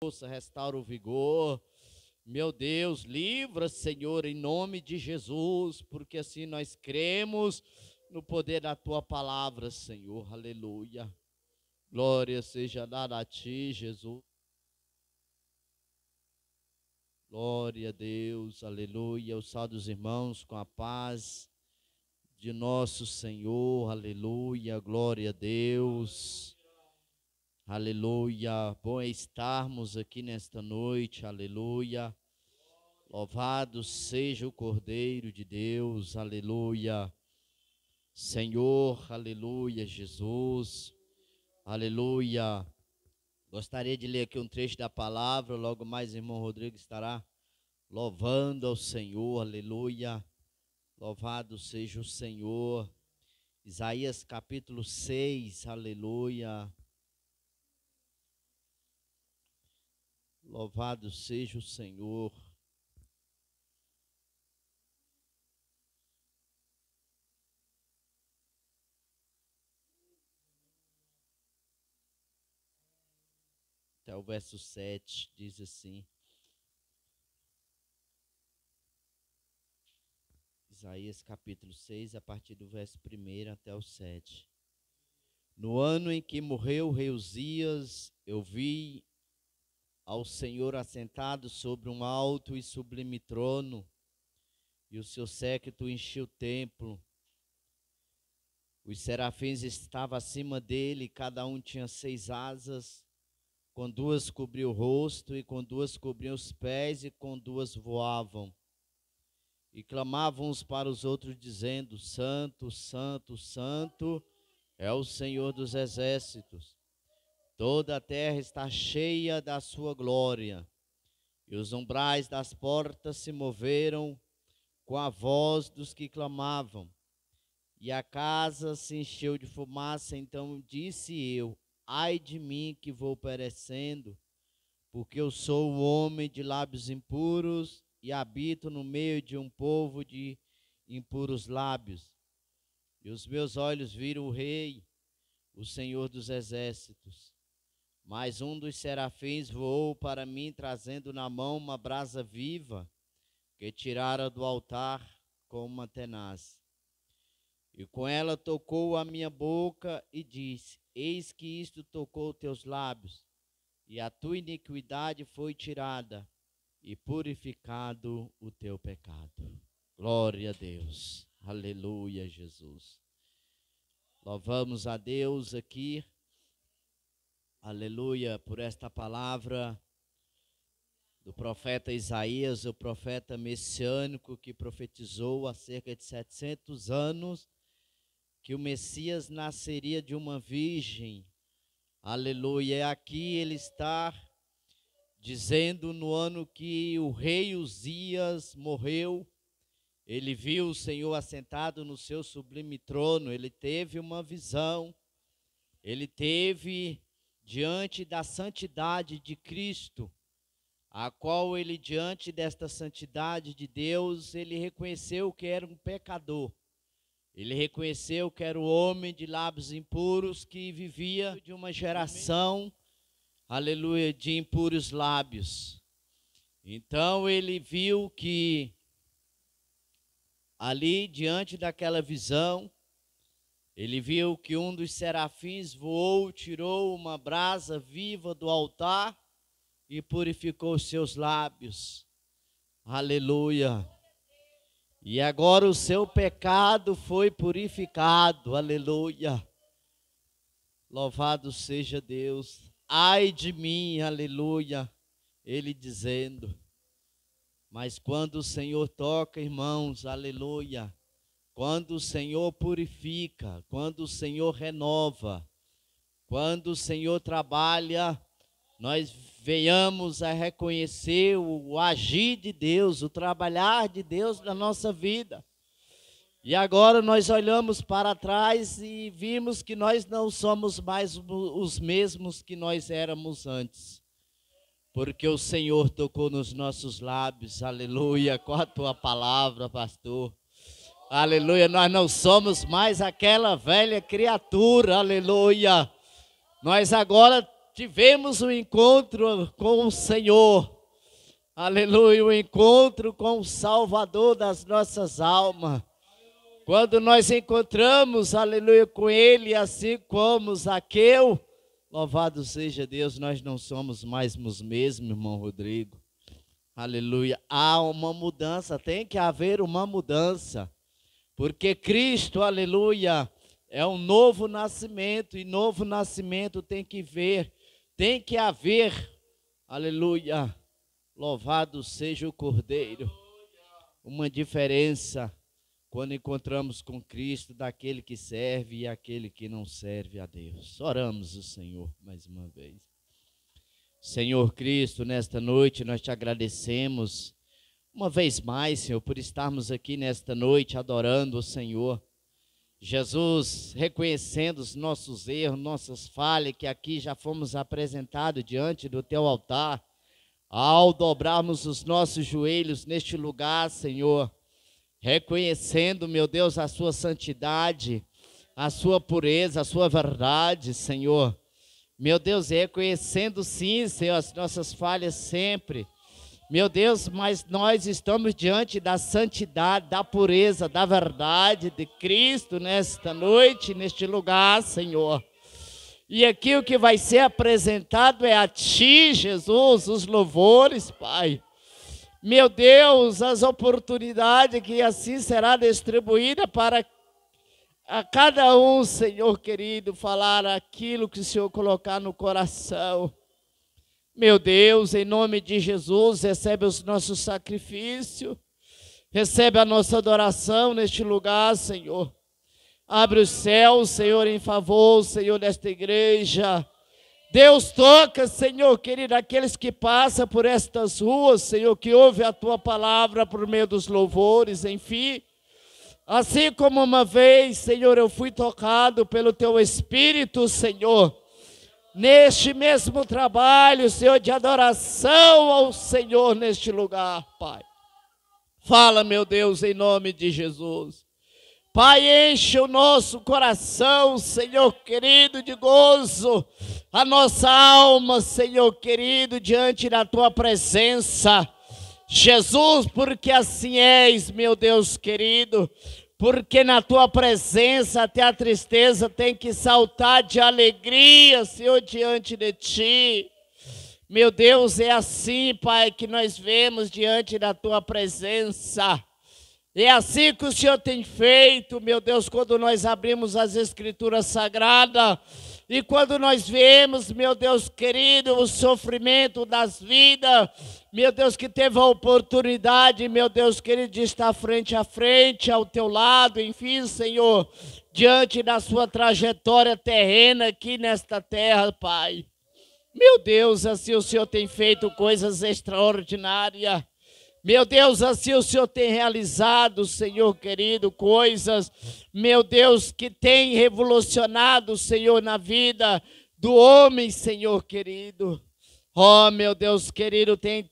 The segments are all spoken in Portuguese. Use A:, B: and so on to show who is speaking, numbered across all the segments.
A: força, restaura o vigor. Meu Deus, livra, Senhor, em nome de Jesus, porque assim nós cremos no poder da tua palavra, Senhor. Aleluia. Glória seja dada a ti, Jesus. Glória a Deus, aleluia. Eu saldo os irmãos com a paz de nosso Senhor, aleluia. Glória a Deus. Aleluia. Bom é estarmos aqui nesta noite. Aleluia. Louvado seja o Cordeiro de Deus. Aleluia. Senhor, aleluia, Jesus. Aleluia. Gostaria de ler aqui um trecho da palavra, logo mais irmão Rodrigo estará louvando ao Senhor. Aleluia. Louvado seja o Senhor. Isaías capítulo 6. Aleluia. Louvado seja o Senhor. Até o verso 7 diz assim: Isaías capítulo 6, a partir do verso 1 até o 7. No ano em que morreu Uzias, eu vi ao Senhor assentado sobre um alto e sublime trono, e o seu séquito encheu o templo. Os serafins estavam acima dele, cada um tinha seis asas, com duas cobriu o rosto, e com duas cobriam os pés, e com duas voavam. E clamavam uns para os outros, dizendo: Santo, Santo, Santo é o Senhor dos exércitos. Toda a terra está cheia da sua glória. E os umbrais das portas se moveram com a voz dos que clamavam. E a casa se encheu de fumaça. Então disse eu: Ai de mim que vou perecendo, porque eu sou o homem de lábios impuros e habito no meio de um povo de impuros lábios. E os meus olhos viram o Rei, o Senhor dos exércitos. Mas um dos serafins voou para mim, trazendo na mão uma brasa viva que tirara do altar com uma tenaz. E com ela tocou a minha boca e disse: Eis que isto tocou teus lábios, e a tua iniquidade foi tirada, e purificado o teu pecado. Glória a Deus. Aleluia, Jesus. Louvamos a Deus aqui aleluia, por esta palavra do profeta Isaías, o profeta messiânico que profetizou há cerca de 700 anos que o Messias nasceria de uma virgem. Aleluia. E aqui ele está dizendo no ano que o rei Uzias morreu, ele viu o Senhor assentado no seu sublime trono, ele teve uma visão, ele teve diante da santidade de Cristo, a qual ele, diante desta santidade de Deus, ele reconheceu que era um pecador. Ele reconheceu que era o homem de lábios impuros que vivia de uma geração, aleluia, de impuros lábios. Então ele viu que ali, diante daquela visão, ele viu que um dos serafins voou, tirou uma brasa viva do altar e purificou seus lábios. Aleluia. E agora o seu pecado foi purificado. Aleluia. Louvado seja Deus. Ai de mim, aleluia. Ele dizendo. Mas quando o Senhor toca, irmãos, aleluia quando o Senhor purifica, quando o Senhor renova, quando o Senhor trabalha, nós venhamos a reconhecer o, agir de Deus, o trabalhar de Deus na nossa vida. E agora nós olhamos para trás e vimos que nós não somos mais os mesmos que nós éramos antes. Porque o Senhor tocou nos nossos lábios, aleluia, com a tua palavra, pastor. Aleluia. Nós não somos mais aquela velha criatura. Aleluia. Nós agora tivemos um encontro com o Senhor. Aleluia, o um encontro com o Salvador das nossas almas. Quando nós encontramos, aleluia, com Ele, assim como Zaqueu, louvado seja Deus, nós não somos mais os mesmos, irmão Rodrigo. Aleluia. Há uma mudança, tem que haver uma mudança. Porque Cristo, aleluia, é um novo nascimento, e novo nascimento tem que ver, tem que haver, aleluia, louvado seja o Cordeiro. Uma diferença quando encontramos com Cristo daquele que serve e aquele que não serve a Deus. Oramos o Senhor mais uma vez. Senhor Cristo, nesta noite nós te agradecemos uma vez mais, Senhor, por estarmos aqui nesta noite adorando o Senhor. Jesus, reconhecendo os nossos erros, nossas falhas, que aqui já fomos apresentados diante do teu altar, ao dobrarmos os nossos joelhos neste lugar, Senhor reconhecendo, meu Deus, a sua santidade, a sua pureza, a sua verdade, Senhor. Meu Deus, reconhecendo sim, Senhor, as nossas falhas sempre. Meu Deus, mas nós estamos diante da santidade, da pureza, da verdade de Cristo nesta noite, neste lugar, Senhor. E aqui o que vai ser apresentado é a Ti, Jesus, os louvores, Pai. Meu Deus, as oportunidades que assim será distribuída para a cada um, Senhor querido, falar aquilo que o Senhor colocar no coração. Meu Deus, em nome de Jesus, recebe os nossos sacrifícios, recebe a nossa adoração neste lugar, Senhor. Abre os céus, Senhor, em favor, Senhor, desta igreja. Deus toca, Senhor querido, aqueles que passam por estas ruas, Senhor, que ouve a tua palavra por meio dos louvores, enfim. Assim como uma vez, Senhor, eu fui tocado pelo teu Espírito, Senhor, neste mesmo trabalho, Senhor, de adoração ao Senhor neste lugar, Pai. Fala, meu Deus, em nome de Jesus. Pai, enche o nosso coração, Senhor querido, de gozo, a nossa alma, Senhor querido, diante da tua presença. Jesus, porque assim és, meu Deus querido, porque na tua presença até a tristeza tem que saltar de alegria, Senhor, diante de ti. Meu Deus, é assim, Pai, que nós vemos diante da tua presença. É assim que o Senhor tem feito, meu Deus, quando nós abrimos as Escrituras Sagradas e quando nós vemos, meu Deus querido, o sofrimento das vidas, meu Deus, que teve a oportunidade, meu Deus querido, de estar frente a frente, ao teu lado, enfim, Senhor, diante da sua trajetória terrena aqui nesta terra, Pai. Meu Deus, assim o Senhor tem feito coisas extraordinárias. Meu Deus, assim o Senhor tem realizado, Senhor querido, coisas, meu Deus, que tem revolucionado, Senhor, na vida do homem, Senhor querido. Oh, meu Deus querido, tem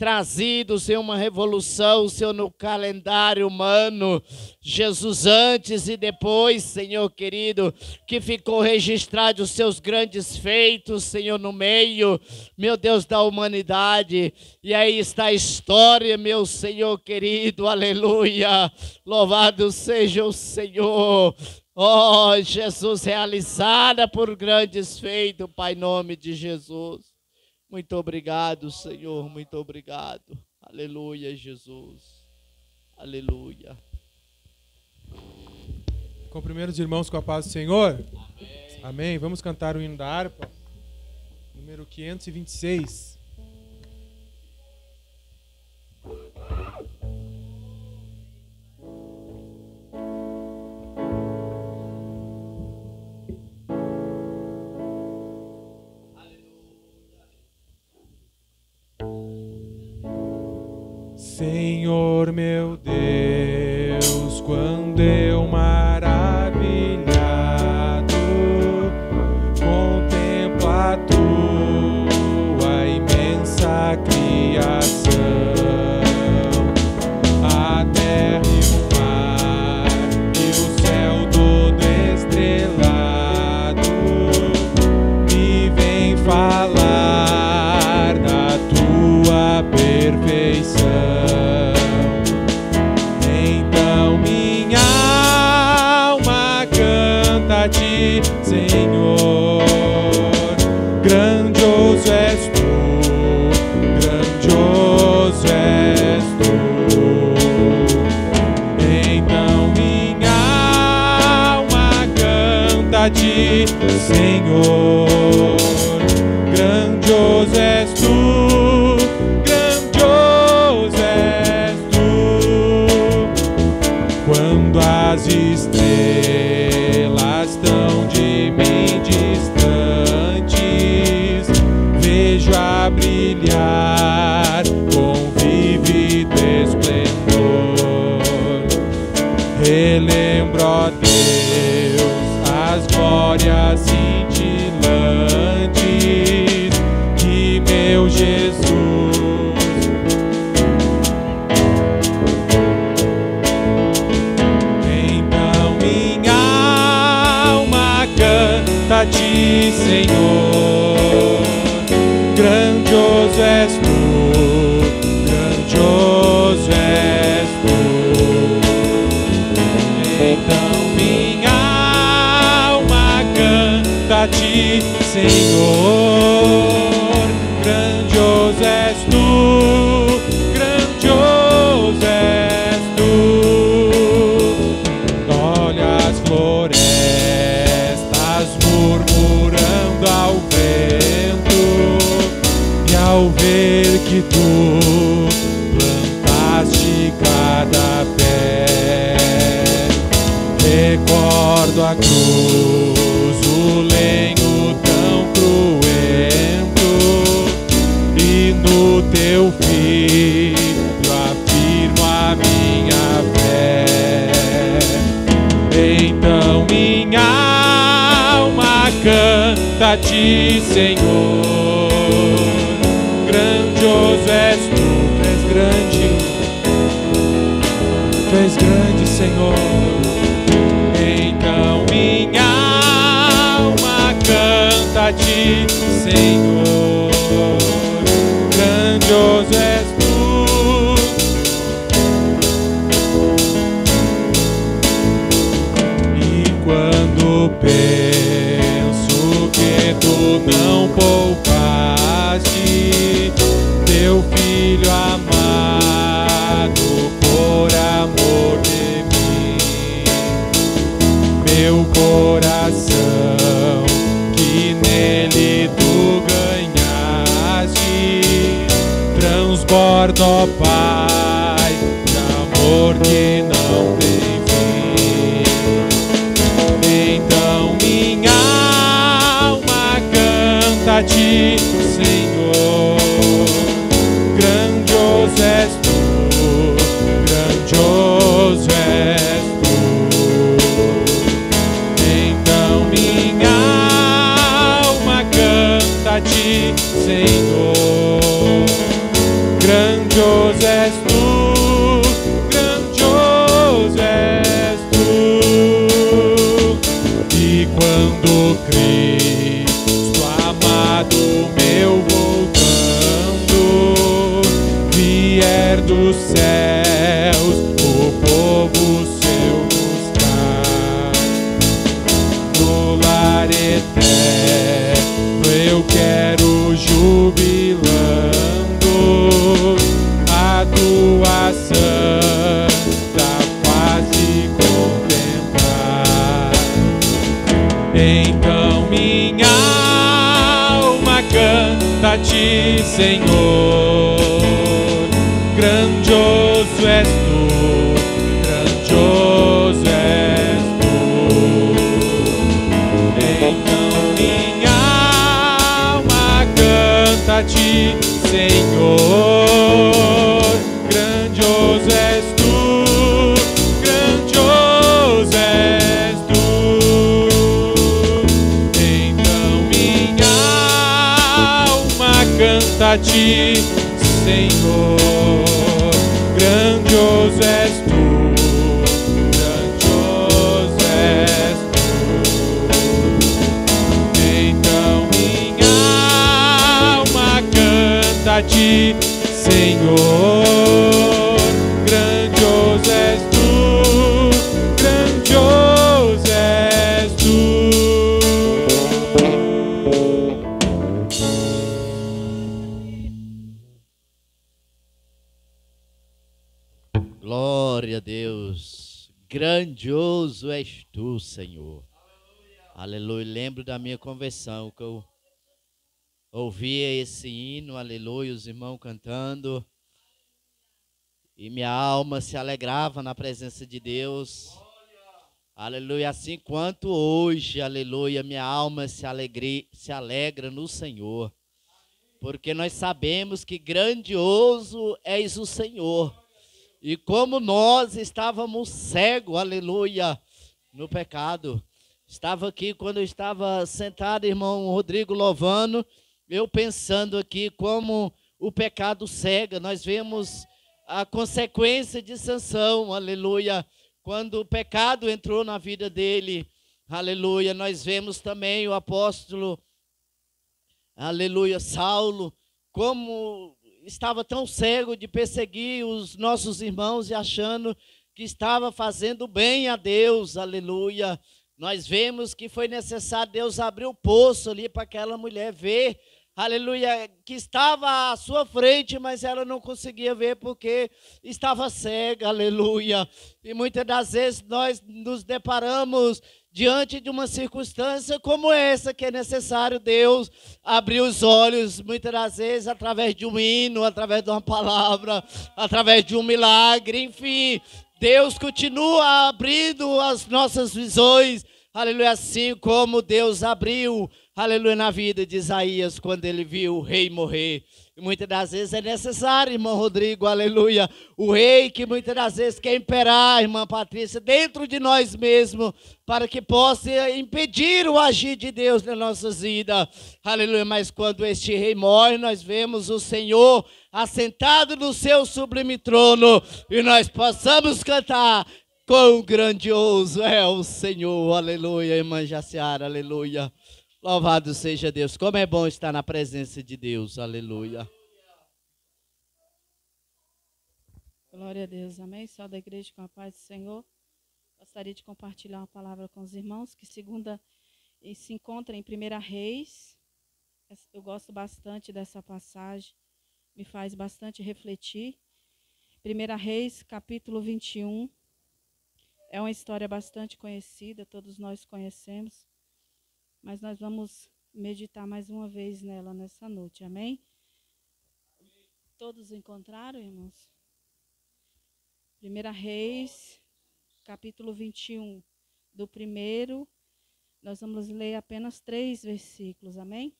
A: trazido, Senhor, uma revolução, Senhor, no calendário humano. Jesus antes e depois, Senhor querido, que ficou registrado os seus grandes feitos, Senhor, no meio, meu Deus, da humanidade. E aí está a história, meu Senhor querido, aleluia. Louvado seja o Senhor. Oh, Jesus, realizada por grandes feitos, Pai, em nome de Jesus. Muito obrigado, Senhor, muito obrigado. Aleluia, Jesus. Aleluia.
B: Cumprimento os irmãos com a paz do Senhor. Amém. Amém. Vamos cantar o hino da harpa, número 526. Senhor meu Deus, quando eu maravilhado a ti, Senhor. Grandioso és tu, grandioso és tu. Quando as estrelas estão de mim distantes, vejo a brilhar com vívido esplendor. Relembro, glórias cintilantes que meu Jesus Senhor. Grandioso és tu, grandioso és tu. Olha as florestas murmurando ao vento e ao ver que tu plantaste cada pé, recordo a cruz, a ti, Senhor. Grandioso és tu, tu és grande, tu és grande, Senhor. Então minha alma canta a ti, Senhor. Grandioso poupaste teu filho amado por amor de mim, meu coração que nele tu ganhaste. Transborda, ó Pai, de amor que não tem Senhor. Grandioso és tu, grandioso és tu. Então minha alma canta a ti, Senhor. Ti, Senhor. Grandioso és tu, grandioso és tu. Então minha alma canta a ti, Senhor. Grandioso és tu, Senhor.
A: Aleluia. Lembro da minha conversão, que eu ouvia esse hino, aleluia, os irmãos cantando. E minha alma se alegrava na presença de Deus. Aleluia. Assim quanto hoje, aleluia, minha alma se, alegre, se alegra no Senhor. Porque nós sabemos que grandioso és o Senhor. E como nós estávamos cegos, aleluia, no pecado. Estava aqui quando eu estava sentado, irmão Rodrigo louvando, eu pensando aqui como o pecado cega. Nós vemos a consequência de Sansão, aleluia. Quando o pecado entrou na vida dele, aleluia. Nós vemos também o apóstolo, aleluia, Saulo, como estava tão cego de perseguir os nossos irmãos e achando que estava fazendo bem a Deus, aleluia. Nós vemos que foi necessário Deus abrir o poço ali para aquela mulher ver aleluia, que estava à sua frente, mas ela não conseguia ver porque estava cega, aleluia. E muitas das vezes nós nos deparamos diante de uma circunstância como essa, que é necessário Deus abrir os olhos, muitas das vezes através de um hino, através de uma palavra, através de um milagre, enfim. Deus continua abrindo as nossas visões, aleluia, assim como Deus abriu aleluia, na vida de Isaías, quando ele viu o rei morrer. E muitas das vezes é necessário, irmão Rodrigo, aleluia, o rei que muitas das vezes quer imperar, irmã Patrícia, dentro de nós mesmos, para que possa impedir o agir de Deus nas nossas vidas. Aleluia, mas quando este rei morre, nós vemos o Senhor assentado no seu sublime trono e nós possamos cantar. Quão grandioso é o Senhor, aleluia, irmã Jaciara, aleluia. Louvado seja Deus. Como é bom estar na presença de Deus. Aleluia.
C: Glória a Deus. Amém. Só da igreja com a paz do Senhor. Gostaria de compartilhar uma palavra com os irmãos que segunda se encontra em 1 Reis. Eu gosto bastante dessa passagem. Me faz bastante refletir. 1 Reis, capítulo 21. É uma história bastante conhecida, todos nós conhecemos mas nós vamos meditar mais uma vez nela nessa noite, amém? Todos encontraram, irmãos? 1 Reis, capítulo 21. Do primeiro, nós vamos ler apenas três versículos, amém?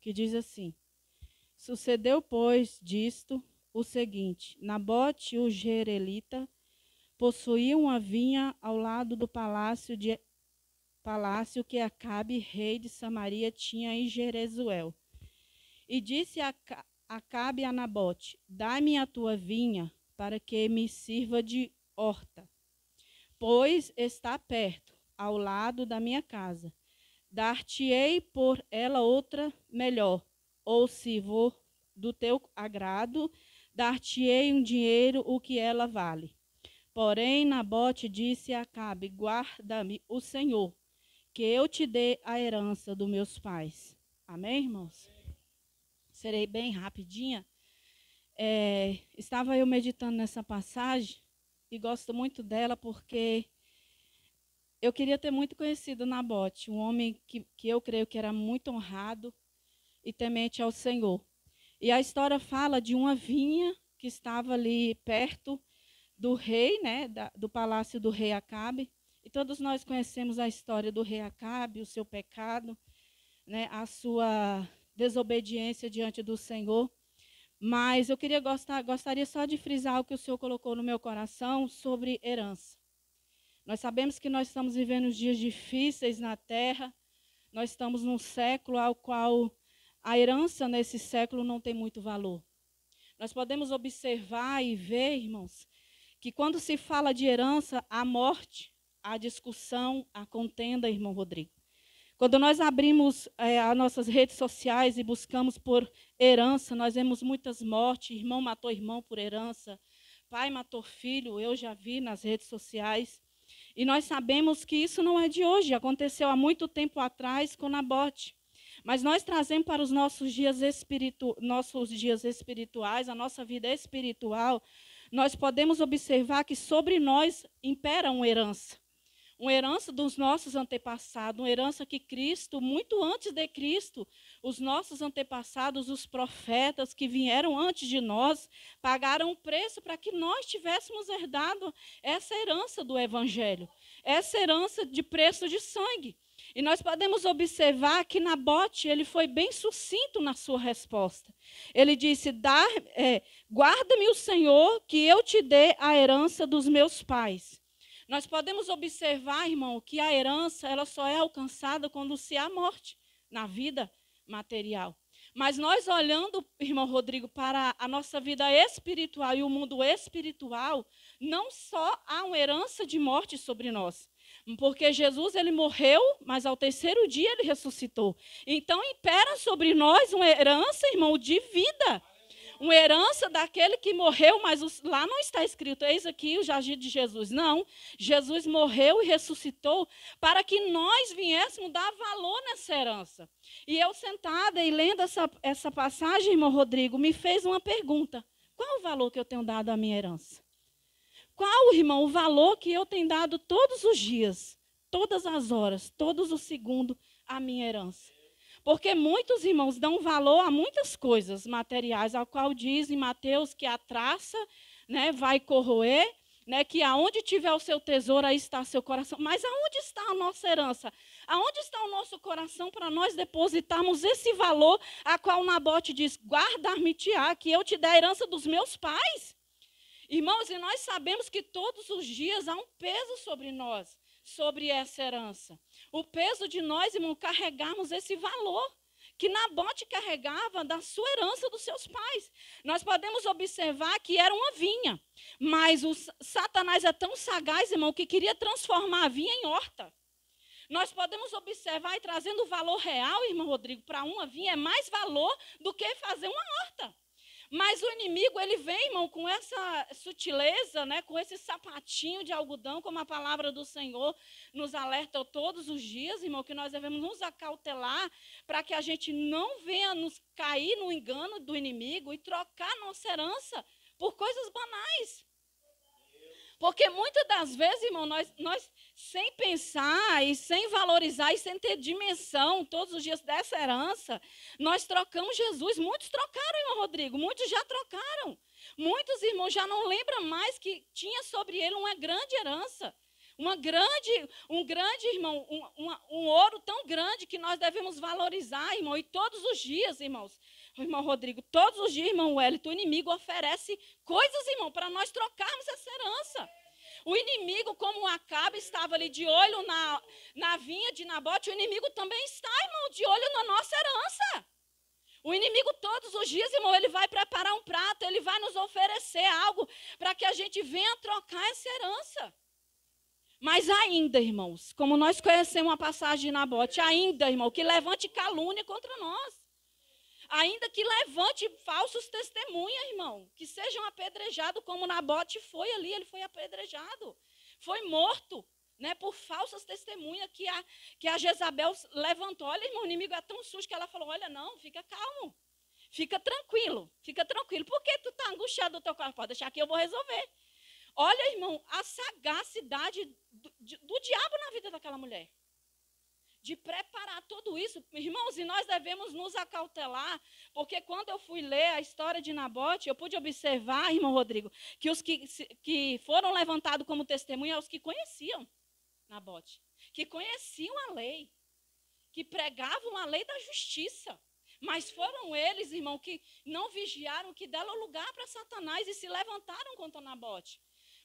C: Que diz assim: Sucedeu, pois, disto o seguinte: Nabote, o Jerelita, possuía uma vinha ao lado do palácio de palácio que Acabe, rei de Samaria, tinha em Jerezuel. E disse a Acabe a Nabote: Dá-me a tua vinha, para que me sirva de horta, pois está perto, ao lado da minha casa. Dar-te-ei por ela outra melhor, ou se for do teu agrado, dar-te-ei um dinheiro o que ela vale. Porém, Nabote disse a Acabe: Guarda-me o Senhor, que eu te dê a herança dos meus pais. Amém, irmãos? Serei bem rapidinha. É, estava eu meditando nessa passagem e gosto muito dela porque eu queria ter muito conhecido Nabote, um homem que, que eu creio que era muito honrado e temente ao Senhor. E a história fala de uma vinha que estava ali perto do rei, né, da, do palácio do rei Acabe. E todos nós conhecemos a história do rei Acabe, o seu pecado, né, a sua desobediência diante do Senhor. Mas eu queria gostar, gostaria só de frisar o que o Senhor colocou no meu coração sobre herança. Nós sabemos que nós estamos vivendo dias difíceis na terra. Nós estamos num século ao qual a herança nesse século não tem muito valor. Nós podemos observar e ver, irmãos, que quando se fala de herança, a morte a discussão, a contenda, irmão Rodrigo. Quando nós abrimos é, as nossas redes sociais e buscamos por herança, nós vemos muitas mortes. Irmão matou irmão por herança, pai matou filho, eu já vi nas redes sociais. E nós sabemos que isso não é de hoje, aconteceu há muito tempo atrás com Nabote. Mas nós trazemos para os nossos dias, espiritu nossos dias espirituais, a nossa vida espiritual, nós podemos observar que sobre nós impera uma herança. Uma herança dos nossos antepassados, uma herança que Cristo, muito antes de Cristo, os nossos antepassados, os profetas que vieram antes de nós, pagaram o preço para que nós tivéssemos herdado essa herança do Evangelho, essa herança de preço de sangue. E nós podemos observar que Nabote ele foi bem sucinto na sua resposta. Ele disse: é, Guarda-me o Senhor, que eu te dê a herança dos meus pais. Nós podemos observar, irmão, que a herança ela só é alcançada quando se há morte na vida material. Mas nós olhando, irmão Rodrigo, para a nossa vida espiritual e o mundo espiritual, não só há uma herança de morte sobre nós, porque Jesus ele morreu, mas ao terceiro dia ele ressuscitou. Então impera sobre nós uma herança, irmão, de vida. Uma herança daquele que morreu, mas lá não está escrito, eis aqui o jazir de Jesus. Não. Jesus morreu e ressuscitou para que nós viéssemos dar valor nessa herança. E eu, sentada e lendo essa, essa passagem, irmão Rodrigo, me fez uma pergunta: qual o valor que eu tenho dado à minha herança? Qual, irmão, o valor que eu tenho dado todos os dias, todas as horas, todos os segundos à minha herança? Porque muitos irmãos dão valor a muitas coisas materiais, ao qual diz em Mateus que a traça né, vai corroer, né, que aonde tiver o seu tesouro, aí está seu coração. Mas aonde está a nossa herança? Aonde está o nosso coração para nós depositarmos esse valor a qual Nabote diz: guardar-me-te-á, que eu te dê a herança dos meus pais? Irmãos, e nós sabemos que todos os dias há um peso sobre nós, sobre essa herança. O peso de nós, irmão, carregarmos esse valor que Nabote carregava da sua herança dos seus pais. Nós podemos observar que era uma vinha, mas o Satanás é tão sagaz, irmão, que queria transformar a vinha em horta. Nós podemos observar e trazendo o valor real, irmão Rodrigo, para uma vinha é mais valor do que fazer uma horta. Mas o inimigo, ele vem, irmão, com essa sutileza, né, com esse sapatinho de algodão, como a palavra do Senhor nos alerta todos os dias, irmão, que nós devemos nos acautelar para que a gente não venha nos cair no engano do inimigo e trocar nossa herança por coisas banais. Porque muitas das vezes, irmão, nós, nós sem pensar e sem valorizar e sem ter dimensão todos os dias dessa herança, nós trocamos Jesus. Muitos trocaram, irmão Rodrigo, muitos já trocaram. Muitos irmãos já não lembram mais que tinha sobre ele uma grande herança. Uma grande, um grande, irmão, um, um, ouro tão grande que nós devemos valorizar, irmão. E todos os dias, irmãos, irmão Rodrigo, todos os dias, irmão Wellington, o inimigo oferece coisas, irmão, para nós trocarmos essa herança. O inimigo, como Acabe estava ali de olho na, na vinha de Nabote, o inimigo também está, irmão, de olho na nossa herança. O inimigo, todos os dias, irmão, ele vai preparar um prato, ele vai nos oferecer algo para que a gente venha trocar essa herança. Mas ainda, irmãos, como nós conhecemos a passagem de Nabote, ainda, irmão, que levante calúnia contra nós. Ainda que levante falsos testemunhas, irmão, que sejam apedrejados como Nabote foi ali, ele foi apedrejado. Foi morto, né, por falsas testemunhas que a, que a Jezabel levantou. Olha, irmão, o inimigo é tão sujo que ela falou: Olha, não, fica calmo. Fica tranquilo, fica tranquilo. Por que tu está angustiado do teu corpo? Pode deixar que eu vou resolver. Olha, irmão, a sagacidade do, do diabo na vida daquela mulher de preparar tudo isso. Irmãos, e nós devemos nos acautelar, porque quando eu fui ler a história de Nabote, eu pude observar, irmão Rodrigo, que os que, que foram levantados como testemunha são os que conheciam Nabote, que conheciam a lei, que pregavam a lei da justiça. Mas foram eles, irmão, que não vigiaram, que deram lugar para Satanás e se levantaram contra Nabote.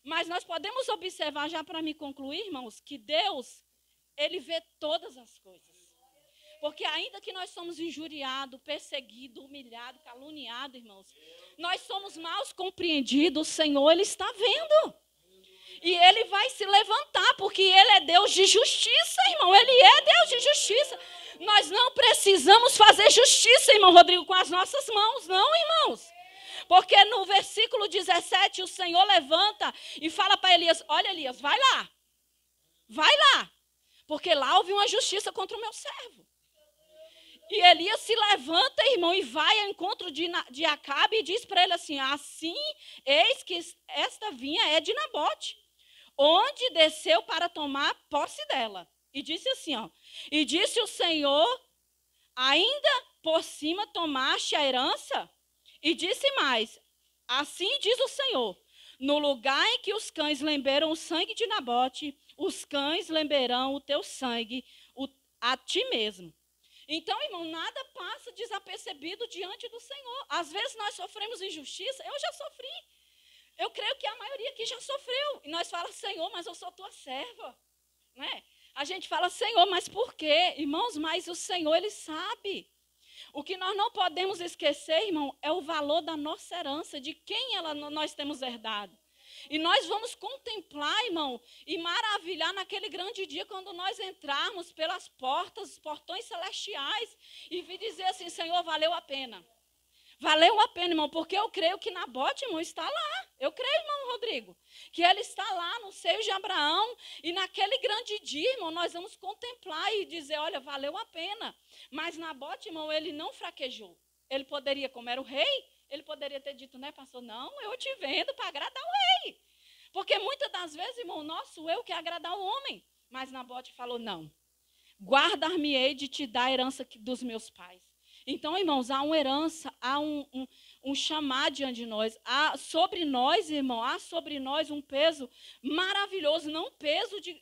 C: Mas nós podemos observar, já para me concluir, irmãos, que Deus ele vê todas as coisas. Porque ainda que nós somos injuriados, perseguidos, humilhados, caluniados, irmãos, nós somos mal compreendidos, o Senhor, Ele está vendo. E Ele vai se levantar, porque Ele é Deus de justiça, irmão. Ele é Deus de justiça. Nós não precisamos fazer justiça, irmão Rodrigo, com as nossas mãos, não, irmãos. Porque no versículo 17, o Senhor levanta e fala para Elias: Olha, Elias, vai lá. Vai lá. Porque lá houve uma justiça contra o meu servo. E Elias se levanta, irmão, e vai ao encontro de, de Acabe e diz para ele assim: Assim, eis que esta vinha é de Nabote, onde desceu para tomar posse dela. E disse assim: ó, E disse o Senhor: Ainda por cima tomaste a herança? E disse mais: Assim diz o Senhor: No lugar em que os cães lemberam o sangue de Nabote, os cães lemberão o teu sangue o, a ti mesmo. Então, irmão, nada passa desapercebido diante do Senhor. Às vezes nós sofremos injustiça, eu já sofri. Eu creio que a maioria aqui já sofreu. E nós falamos, Senhor, mas eu sou tua serva. Né? A gente fala, Senhor, mas por quê? Irmãos, mas o Senhor, Ele sabe. O que nós não podemos esquecer, irmão, é o valor da nossa herança, de quem ela, nós temos herdado. E nós vamos contemplar, irmão, e maravilhar naquele grande dia quando nós entrarmos pelas portas, os portões celestiais, e vir dizer assim: Senhor, valeu a pena. Valeu a pena, irmão, porque eu creio que Nabote, irmão, está lá. Eu creio, irmão Rodrigo, que ele está lá no seio de Abraão. E naquele grande dia, irmão, nós vamos contemplar e dizer: olha, valeu a pena. Mas Nabote, irmão, ele não fraquejou. Ele poderia, como era o rei, ele poderia ter dito, né, pastor? Não, eu te vendo para agradar o rei. Porque muitas das vezes, irmão, nosso eu quer agradar o homem. Mas Nabote falou: não. Guardar-me-ei de te dar a herança dos meus pais. Então, irmãos, há uma herança, há um, um, um chamado diante de nós. Há sobre nós, irmão, há sobre nós um peso maravilhoso. Não peso de,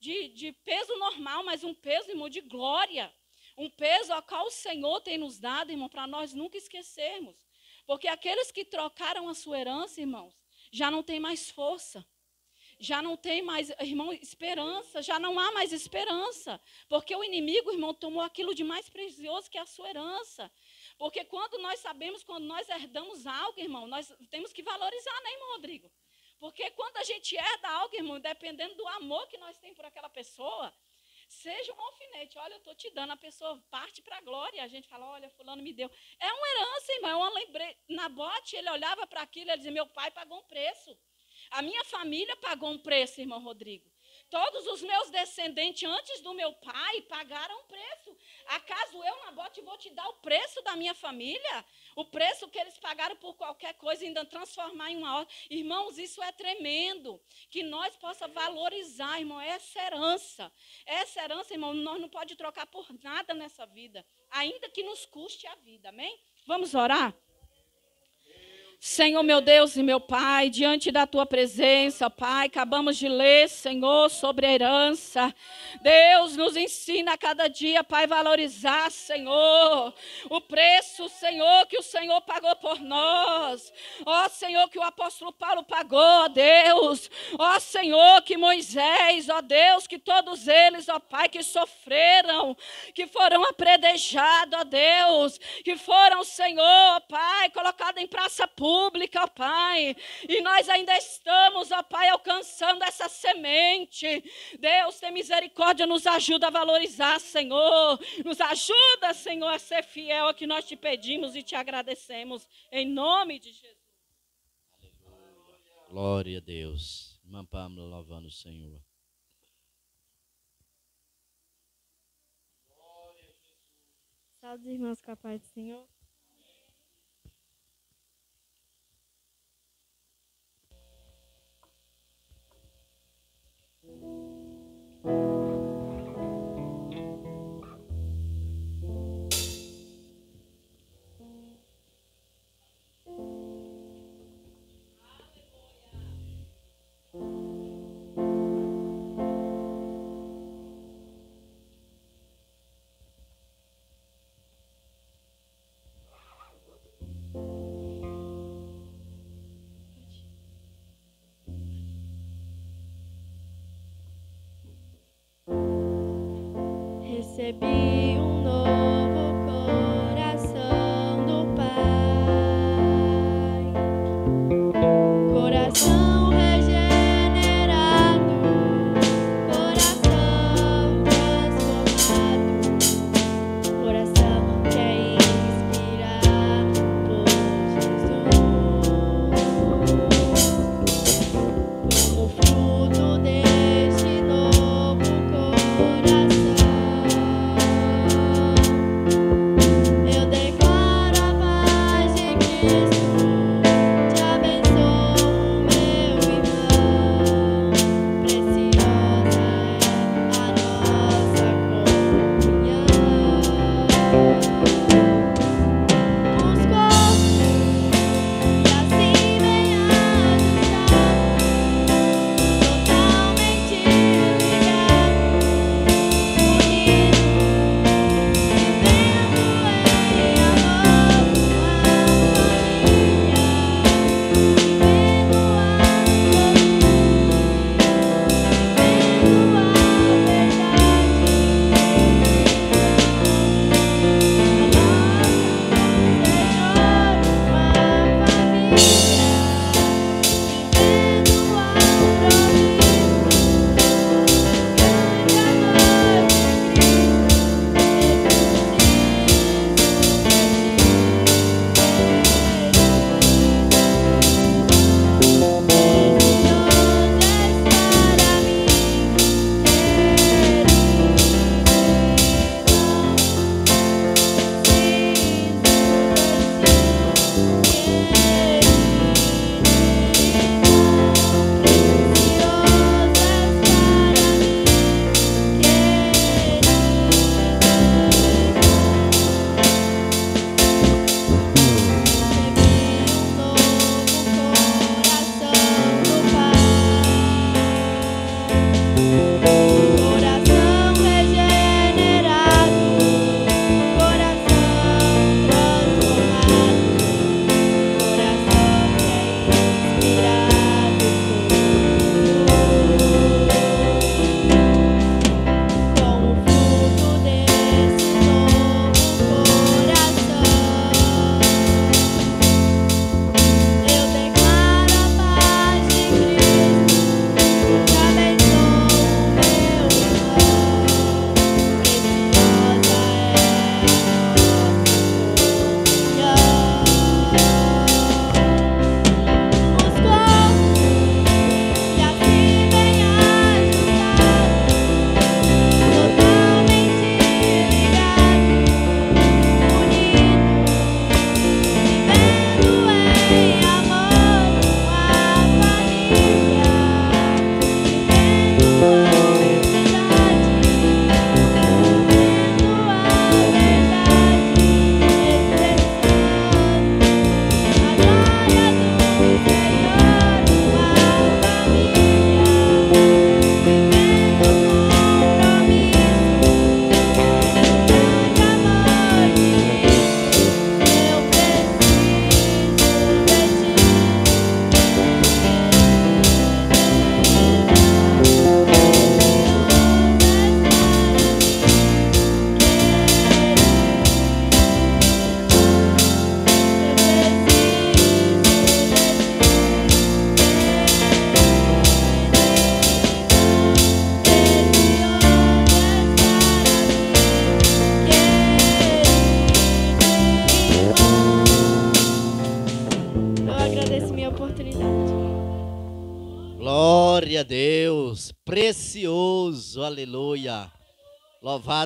C: de, de peso normal, mas um peso, irmão, de glória. Um peso ao qual o Senhor tem nos dado, irmão, para nós nunca esquecermos. Porque aqueles que trocaram a sua herança, irmãos, já não tem mais força. Já não tem mais, irmão, esperança, já não há mais esperança. Porque o inimigo, irmão, tomou aquilo de mais precioso que a sua herança. Porque quando nós sabemos, quando nós herdamos algo, irmão, nós temos que valorizar, né, irmão Rodrigo? Porque quando a gente herda algo, irmão, dependendo do amor que nós temos por aquela pessoa, Seja um alfinete. Olha, eu estou te dando. A pessoa parte para a glória. A gente fala, olha, fulano me deu. É uma herança, irmão. É uma lembrei. Nabote, ele olhava para aquilo e dizia, meu pai pagou um preço. A minha família pagou um preço, irmão Rodrigo. Todos os meus descendentes antes do meu pai pagaram um preço. Acaso eu, Nabote, vou te dar o preço da minha família? O preço que eles pagaram por qualquer coisa, ainda transformar em uma ordem. Irmãos, isso é tremendo. Que nós possa valorizar, irmão, essa herança. Essa herança, irmão, nós não pode trocar por nada nessa vida. Ainda que nos custe a vida. Amém? Vamos orar? Senhor, meu Deus e meu Pai, diante da tua presença, Pai, acabamos de ler, Senhor, sobre a herança. Deus nos ensina a cada dia, Pai, valorizar, Senhor, o preço, Senhor, que o Senhor pagou por nós. Ó Senhor, que o apóstolo Paulo pagou, ó Deus. Ó Senhor, que Moisés, ó Deus, que todos eles, ó Pai, que sofreram, que foram apredejados, ó Deus, que foram, Senhor, Pai, colocados em praça pública pública, ó Pai. E nós ainda estamos, ó Pai, alcançando essa semente. Deus, tem misericórdia, nos ajuda a valorizar, Senhor. Nos ajuda, Senhor, a ser fiel ao que nós te pedimos e te agradecemos. Em nome de Jesus.
A: Glória a Deus. Irmã Pamela louvando o Senhor.
D: Salve, irmãos, com a paz do Senhor. Recebi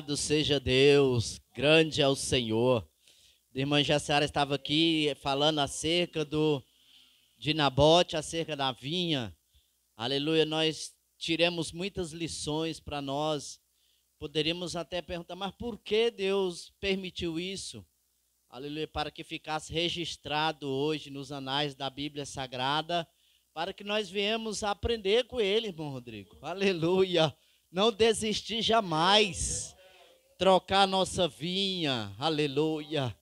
A: Louvado seja Deus, grande é o Senhor. A irmã Jaciara estava aqui falando acerca do de Nabote, acerca da vinha. Aleluia, nós tiremos muitas lições para nós. Poderíamos até perguntar, mas por que Deus permitiu isso? Aleluia, para que ficasse registrado hoje nos anais da Bíblia Sagrada, para que nós viemos aprender com ele, irmão Rodrigo. Aleluia. Não desistir jamais. Trocar nossa vinha. Aleluia.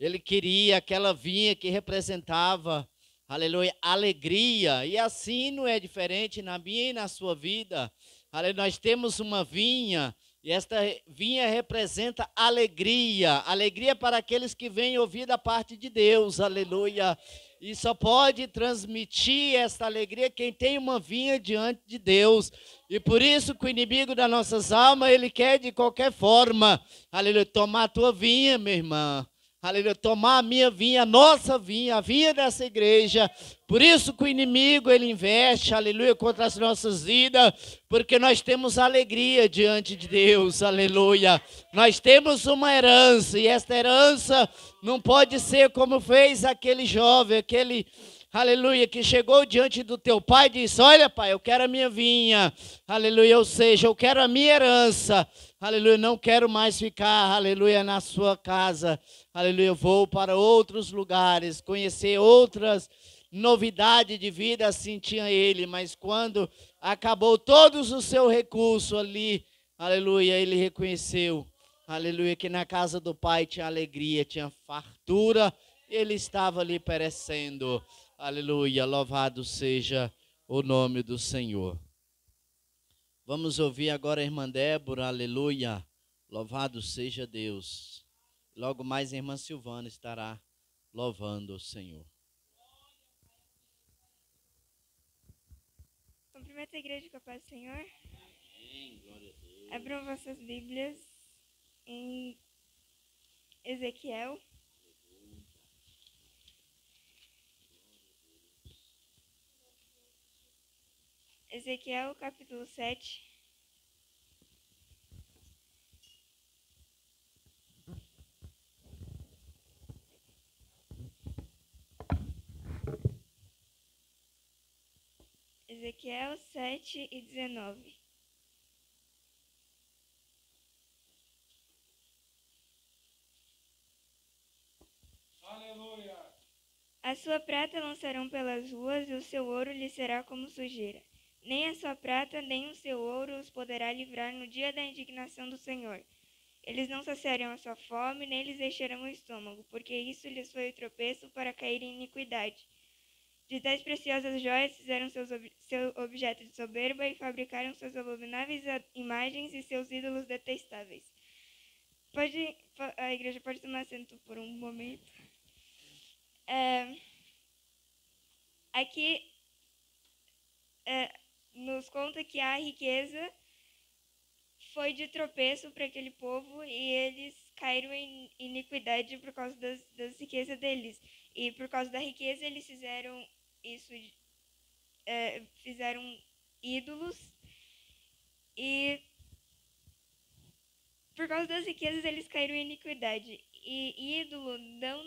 A: Ele queria aquela vinha que representava, aleluia, alegria. E assim não é diferente na minha e na sua vida. Aleluia. Nós temos uma vinha e esta vinha representa alegria, alegria para aqueles que vêm ouvir da parte de Deus, aleluia. E só pode transmitir esta alegria quem tem uma vinha diante de Deus. E por isso que o inimigo das nossas almas, ele quer de qualquer forma, aleluia, tomar a tua vinha, minha irmã aleluia, tomar a minha vinha, a nossa vinha, a vinha dessa igreja. Por isso que o inimigo, ele investe, aleluia, contra as nossas vidas, porque nós temos alegria diante de Deus, aleluia. Nós temos uma herança, e esta herança não pode ser como fez aquele jovem, aquele aleluia, que chegou diante do teu pai e disse: Olha, pai, eu quero a minha vinha, aleluia, ou seja, eu quero a minha herança, aleluia, não quero mais ficar, aleluia, na sua casa, aleluia, eu vou para outros lugares, conhecer outras novidades de vida, assim tinha ele, mas quando acabou todos os seus recursos ali, aleluia, ele reconheceu, aleluia, que na casa do pai tinha alegria, tinha fartura, ele estava ali perecendo, aleluia, louvado seja o nome do Senhor. Vamos ouvir agora a irmã Débora, aleluia. Louvado seja Deus. Logo mais a irmã Silvana estará louvando o Senhor.
D: Cumprimento a igreja com a paz do Senhor. Abram vossas Bíblias em Ezequiel. Ezequiel capítulo 7. Ezequiel 7 e 19.
B: Aleluia.
D: A sua prata lançarão pelas ruas e o seu ouro lhe será como sujeira. Nem a sua prata, nem o seu ouro os poderá livrar no dia da indignação do Senhor. Eles não saciarão a sua fome, nem lhes encherão o estômago, porque isso lhes foi o tropeço para cair em iniquidade. De tais preciosas joias fizeram seus ob seu objeto de soberba e fabricaram suas abomináveis imagens e seus ídolos detestáveis. Pode, a igreja pode tomar assento por um momento. É, aqui é, nos conta que a riqueza foi de tropeço para aquele povo e eles caíram em iniquidade por causa das, das riquezas deles. E por causa da riqueza eles fizeram isso, é, fizeram ídolos e por causa das riquezas eles caíram em iniquidade. E ídolo não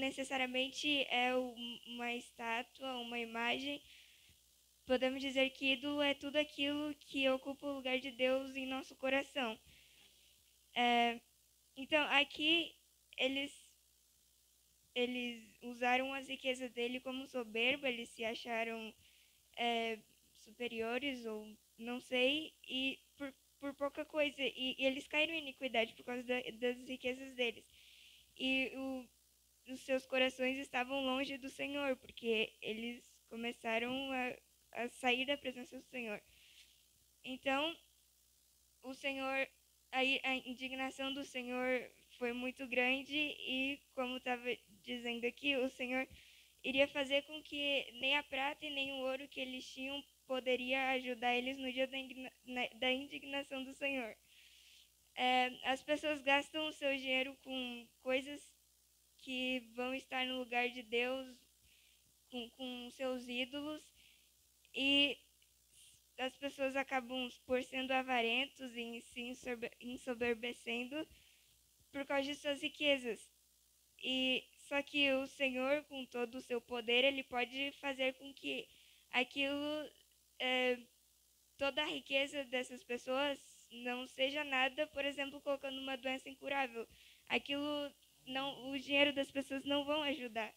D: necessariamente é uma estátua, uma imagem, podemos dizer que ídolo é tudo aquilo que ocupa o lugar de Deus em nosso coração. É, então, aqui eles eles usaram as riquezas dele como soberba, eles se acharam é, superiores ou não sei, e por, por pouca coisa. E, e, eles caíram em iniquidade por causa da, das riquezas deles. E o, os seus corações estavam longe do Senhor, porque eles começaram a a sair da presença do Senhor. Então, o Senhor, a, a indignação do Senhor foi muito grande e, como estava dizendo aqui, o Senhor iria fazer com que nem a prata e nem o ouro que eles tinham poderia ajudar eles no dia da indignação do Senhor. É, as pessoas gastam o seu dinheiro com coisas que vão estar no lugar de Deus, com, com seus ídolos, e as pessoas acabam por sendo avarentos e se ensober- ensoberbecendo por causa de suas riquezas. E só que o Senhor, com todo o seu poder, ele pode fazer com que aquilo, é, toda a riqueza dessas pessoas não seja nada, por exemplo, colocando uma doença incurável. Aquilo não, o dinheiro das pessoas não vão ajudar.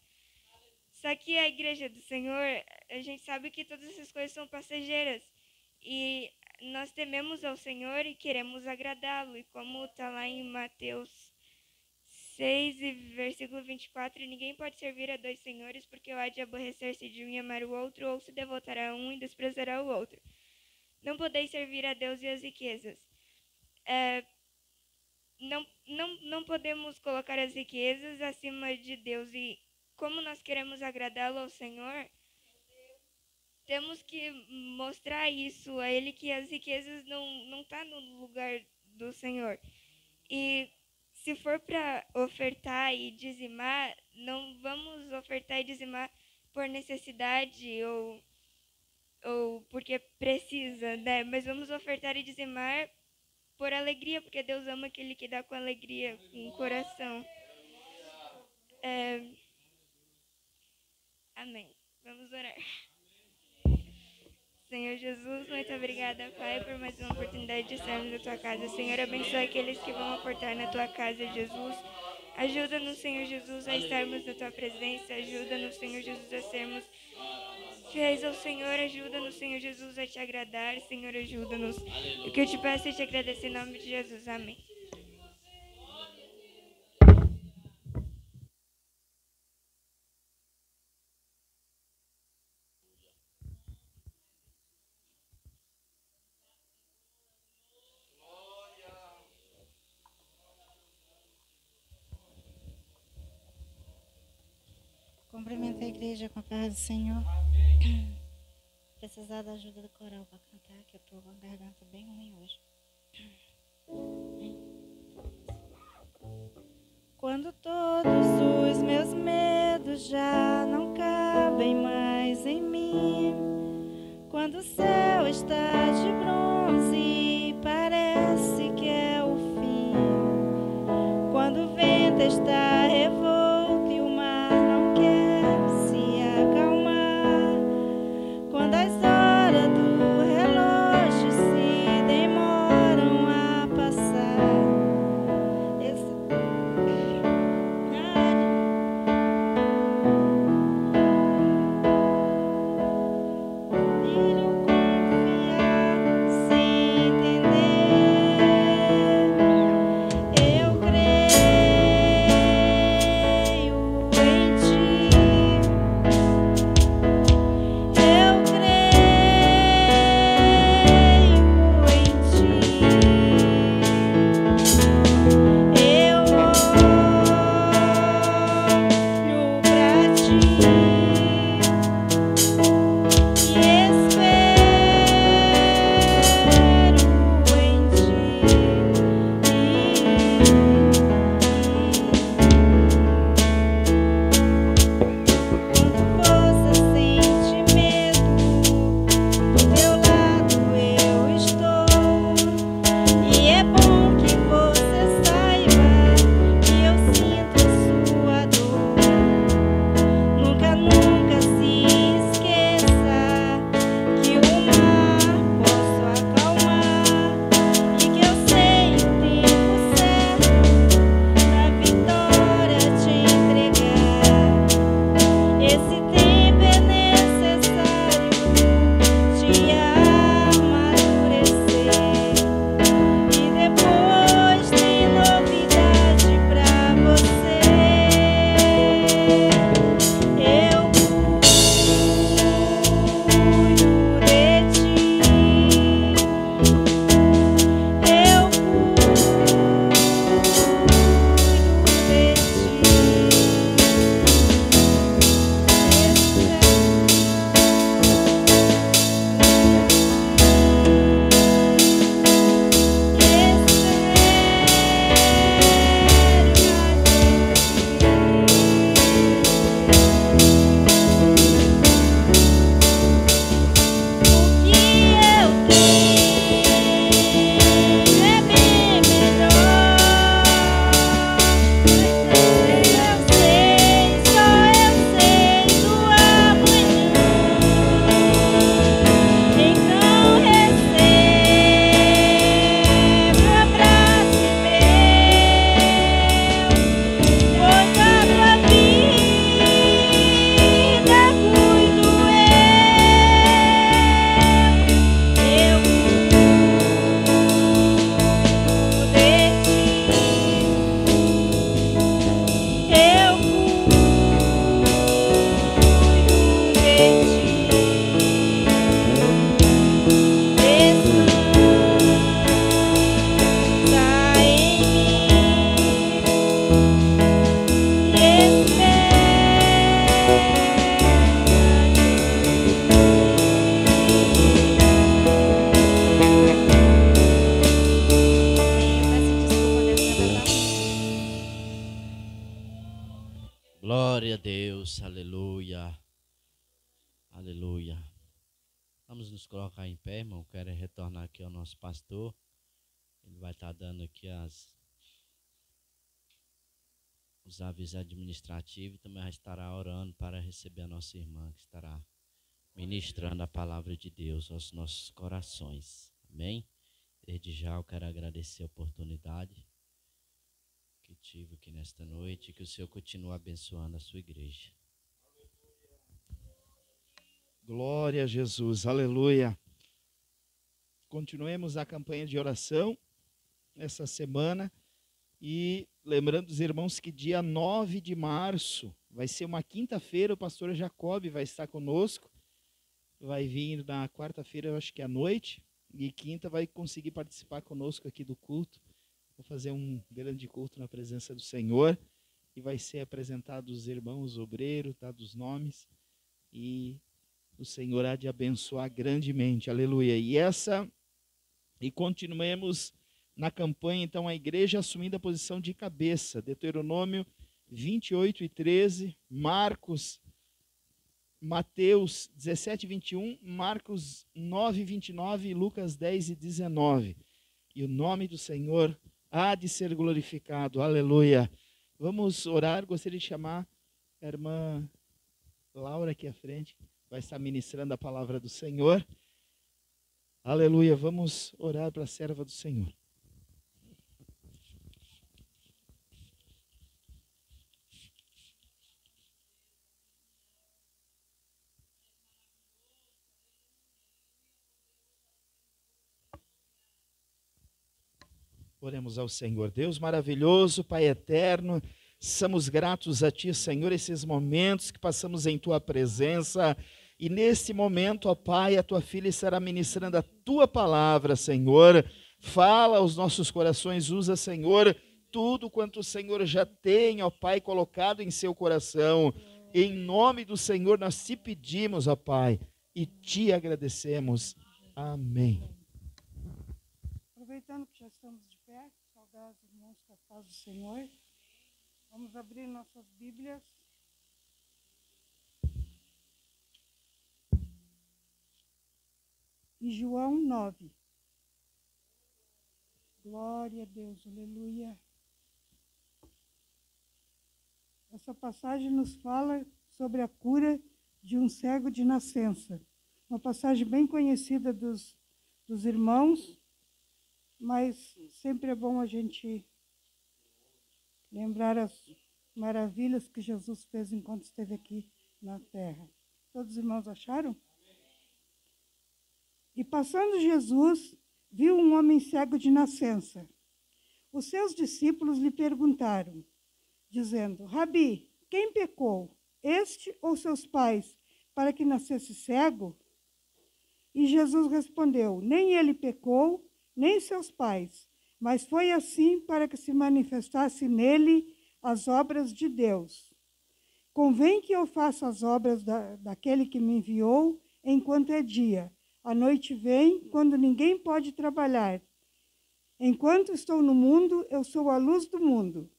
D: Só que a igreja do Senhor, a gente sabe que todas essas coisas são passageiras. E nós tememos ao Senhor e queremos agradá-lo. E como está lá em Mateus 6 e versículo 24, e ninguém pode servir a dois senhores, porque há de aborrecer-se de um e amar o outro, ou se devotará a um e desprezará o outro. Não podeis servir a Deus e as riquezas. É, não, não, não podemos colocar as riquezas acima de Deus. E como nós queremos agradá-lo ao Senhor, temos que mostrar isso a Ele, que as riquezas não não tá no lugar do Senhor. E se for para ofertar e dizimar, não vamos ofertar e dizimar por necessidade ou, ou porque precisa, né? Mas vamos ofertar e dizimar por alegria, porque Deus ama aquele que dá com alegria, com coração. É... Amém. Vamos orar. Senhor Jesus, muito obrigada, Pai, por mais uma oportunidade de estarmos na tua casa. Senhor, abençoe aqueles que vão aportar na tua casa, Jesus. Ajuda-nos, Senhor Jesus, a estarmos na tua presença. Ajuda-nos, Senhor Jesus, a sermos fiéis ao Senhor. Ajuda-nos, Senhor Jesus, a te agradar. Senhor, ajuda-nos. O que eu te peço é te agradecer em nome de Jesus. Amém.
E: Cumprimento a Senhor. Precisar da ajuda do coral para cantar, que eu tô com a garganta bem ruim hoje. Quando todos os meus medos já não cabem mais em mim, quando o céu está de bronze
A: os avisos administrativos e também estará orando para receber a nossa irmã que estará ministrando a palavra de Deus aos nossos corações. Amém? Desde já eu quero agradecer a oportunidade que tive aqui nesta noite e que o Senhor continue abençoando a sua igreja.
F: Glória a Jesus, aleluia. Continuemos a campanha de oração essa semana e lembrando os irmãos que dia 9 de março vai ser uma quinta-feira, o pastor Jacob vai estar conosco. Vai vir na quarta-feira, eu acho que é à noite, e quinta vai conseguir participar conosco aqui do culto. Vou fazer um grande culto na presença do Senhor e vai ser apresentado os irmãos obreiros, dados os nomes e o Senhor há de abençoar grandemente. Aleluia. E essa e continuemos na campanha então a igreja assumindo a posição de cabeça. Deuteronômio 28 e 13, Marcos Mateus 17 21, Marcos 9 29 e Lucas 10 e 19. E o nome do Senhor há de ser glorificado. Aleluia. Vamos orar. Gostaria de chamar a irmã Laura aqui à frente. Vai estar ministrando a palavra do Senhor. Aleluia. Vamos orar para a serva do Senhor. Oremos ao Senhor. Deus maravilhoso, Pai eterno, somos gratos a Ti, Senhor, esses momentos que passamos em Tua presença. E nesse momento, ó Pai, a Tua filha estará ministrando a Tua palavra, Senhor. Fala aos nossos corações, usa, Senhor, tudo quanto o Senhor já tem, ó Pai, colocado em seu coração. Em nome do Senhor nós te pedimos, ó Pai, e te agradecemos. Amém.
G: Aproveitando que já estamos de pé, saudar os irmãos com a paz do Senhor. Vamos abrir nossas Bíblias. Em João 9. Glória a Deus, aleluia. Essa passagem nos fala sobre a cura de um cego de nascença. Uma passagem bem conhecida dos, dos irmãos, mas sempre é bom a gente lembrar as maravilhas que Jesus fez enquanto esteve aqui na terra. Todos os irmãos acharam? E passando Jesus, viu um homem cego de nascença. Os seus discípulos lhe perguntaram, dizendo: Rabi, quem pecou, este ou seus pais, para que nascesse cego? E Jesus respondeu: Nem ele pecou, nem seus pais, mas foi assim para que se manifestasse nele as obras de Deus. Convém que eu faça as obras da, daquele que me enviou enquanto é dia. A noite vem quando ninguém pode trabalhar. Enquanto estou no mundo, eu sou a luz do mundo.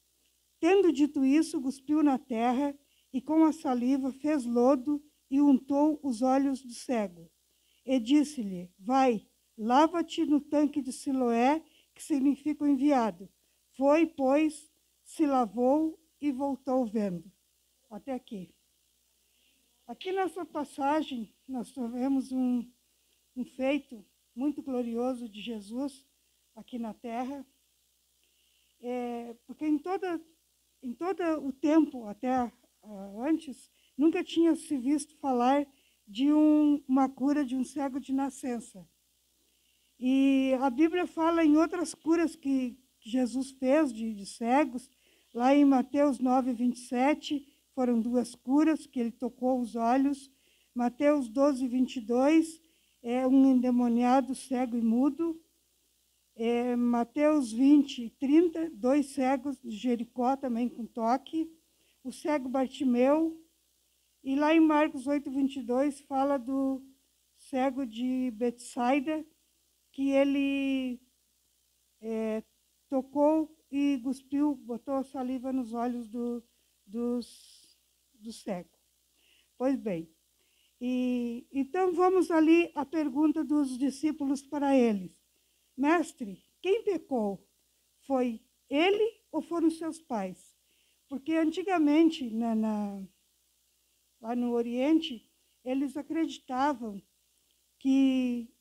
G: Tendo dito isso, cuspiu na terra e com a saliva fez lodo e untou os olhos do cego. E disse-lhe: Vai, lava-te no tanque de Siloé, que significa o enviado. Foi, pois, se lavou e voltou vendo. Até aqui. Aqui nessa passagem, nós tivemos um, um feito muito glorioso de Jesus aqui na terra. É, porque em, toda, em todo o tempo, até uh, antes, nunca tinha se visto falar de um, uma cura de um cego de nascença. E a Bíblia fala em outras curas que Jesus fez de, de cegos. Lá em Mateus 9, 27, foram duas curas que ele tocou os olhos. Mateus 12, 22, é um endemoniado cego e mudo. É, Mateus 20, 30, dois cegos de Jericó também com toque. O cego Bartimeu. E lá em Marcos 8, 22, fala do cego de Betsaida, que ele é, tocou e cuspiu, botou saliva nos olhos do, dos, do cego. Pois bem, e, então vamos ali à pergunta dos discípulos para eles. Mestre, quem pecou? Foi ele ou foram seus pais? Porque antigamente, na, na, lá no Oriente, eles acreditavam que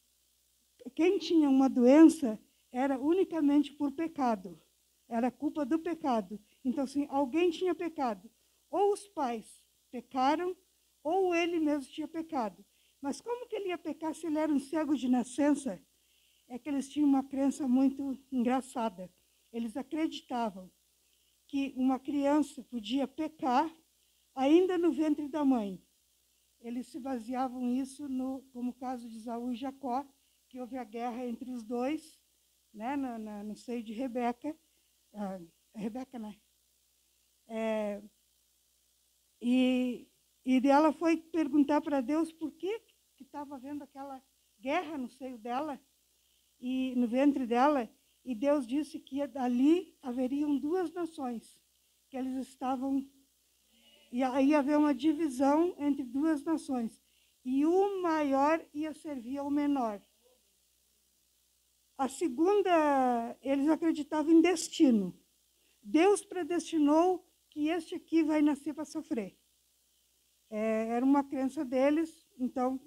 G: quem tinha uma doença era unicamente por pecado, era culpa do pecado. Então, assim, alguém tinha pecado. Ou os pais pecaram, ou ele mesmo tinha pecado. Mas como que ele ia pecar se ele era um cego de nascença? É que eles tinham uma crença muito engraçada. Eles acreditavam que uma criança podia pecar ainda no ventre da mãe. Eles se baseavam isso no, como o caso de Isaú e Jacó, que houve a guerra entre os dois, né, no, no, no seio de Rebeca. Ah, Rebeca, né? É, e, e ela foi perguntar para Deus por que estava havendo aquela guerra no seio dela e no ventre dela. E Deus disse que ali haveriam duas nações, que eles estavam. E aí havia uma divisão entre duas nações. E o maior ia servir ao menor. A segunda, eles acreditavam em destino. Deus predestinou que este aqui vai nascer para sofrer. É, era uma crença deles, então.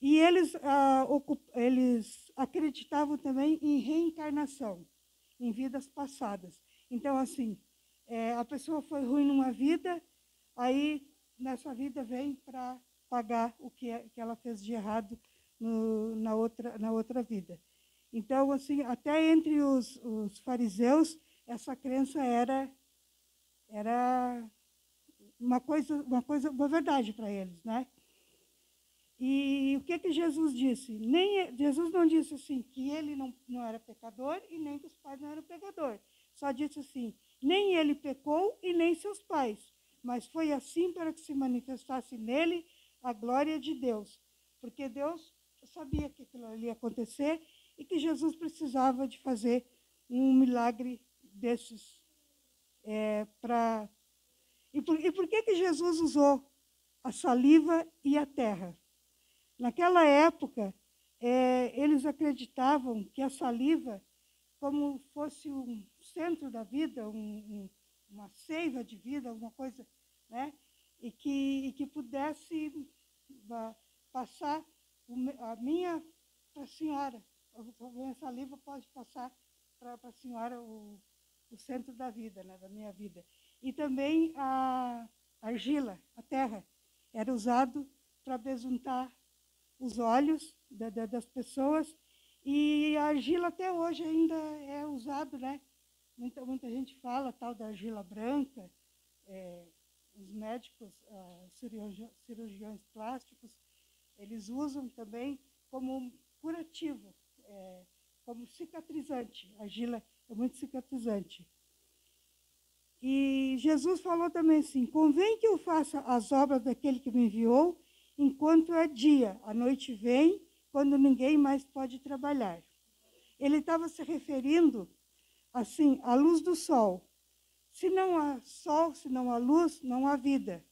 G: E eles, ah, ocup, eles acreditavam também em reencarnação, em vidas passadas. Então, assim, é, a pessoa foi ruim numa vida, aí nessa vida vem para pagar o que, é, que ela fez de errado no, na, outra, na outra vida. Então, assim, até entre os, os fariseus, essa crença era era uma coisa, uma coisa, uma verdade para eles, né? E o que que Jesus disse? Nem Jesus não disse assim que ele não, não era pecador e nem que os pais não eram pecadores. Só disse assim: nem ele pecou e nem seus pais, mas foi assim para que se manifestasse nele a glória de Deus, porque Deus sabia que aquilo ia acontecer e que Jesus precisava de fazer um milagre desses é, para. E por, e por que, que Jesus usou a saliva e a terra? Naquela época, é, eles acreditavam que a saliva, como fosse um centro da vida, um, um, uma seiva de vida, alguma coisa, né? e, que, e que pudesse passar a minha para a senhora. A saliva pode passar para a senhora o, o centro da vida, né, da minha vida. E também a argila, a terra, era usado para besuntar os olhos da, da, das pessoas. E a argila até hoje ainda é usado, né? Muita, muita gente fala tal da argila branca. É, os médicos, ah, cirurgiões, cirurgiões plásticos, eles usam também como curativo, é, como cicatrizante. A argila é muito cicatrizante. E Jesus falou também assim: convém que eu faça as obras daquele que me enviou enquanto é dia. A noite vem quando ninguém mais pode trabalhar. Ele estava se referindo assim à luz do sol. Se não há sol, se não há luz, não há vida.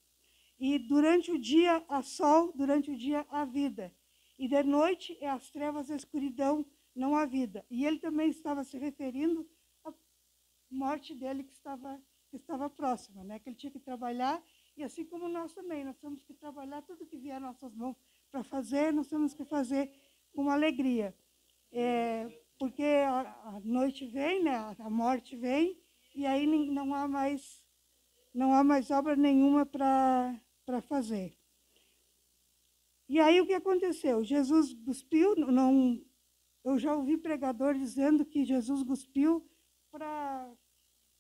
G: E durante o dia há sol, durante o dia há vida. E de noite é as trevas, a escuridão, não há vida. E ele também estava se referindo à morte dele que estava, que estava próxima, né? que ele tinha que trabalhar, e assim como nós também, nós temos que trabalhar tudo que vier às nossas mãos para fazer, nós temos que fazer com alegria. É, porque a, a, noite vem, né? a morte vem, e aí não há mais, não há mais obra nenhuma para fazer. E aí o que aconteceu? Jesus cuspiu, não, eu já ouvi pregador dizendo que Jesus cuspiu para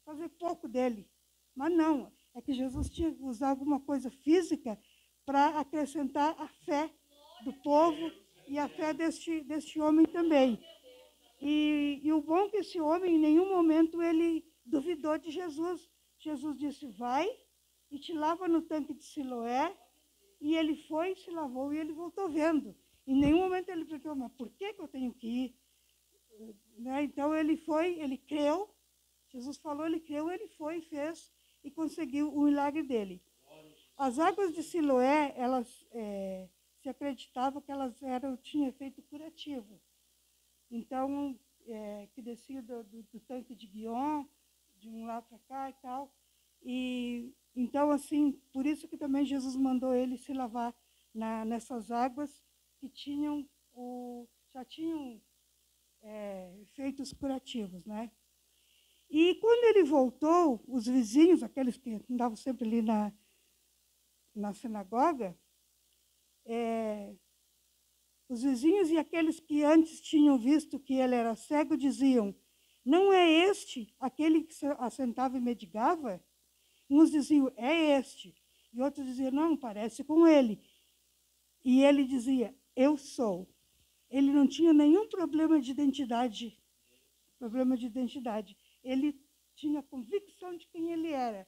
G: fazer pouco dele. Mas não, é que Jesus tinha que usar alguma coisa física para acrescentar a fé do povo e a fé deste, deste homem também. E, e o bom é que esse homem, em nenhum momento, ele duvidou de Jesus. Jesus disse, vai e te lava no tanque de Siloé. E ele foi, se lavou e ele voltou vendo. Em nenhum momento ele perguntou, mas por que, que eu tenho que ir? Né? Então ele foi, ele creu, Jesus falou, ele creu, ele foi fez. e conseguiu o milagre dele. As águas de Siloé, elas é, se acreditava que elas eram, tinham efeito curativo. Então, é, que descia do, do, do, tanque de Guion, de um lado para cá e tal. E então, assim, por isso que também Jesus mandou ele se lavar na, nessas águas que tinham o, já tinham é, efeitos curativos, né? E quando ele voltou, os vizinhos, aqueles que andavam sempre ali na, na sinagoga, é, os vizinhos e aqueles que antes tinham visto que ele era cego diziam: Não é este aquele que se assentava e mendigava? Uns diziam: É este. E outros diziam: Não, parece com ele. E ele dizia: Eu sou. Ele não tinha nenhum problema de identidade. Problema de identidade. Ele tinha convicção de quem ele era.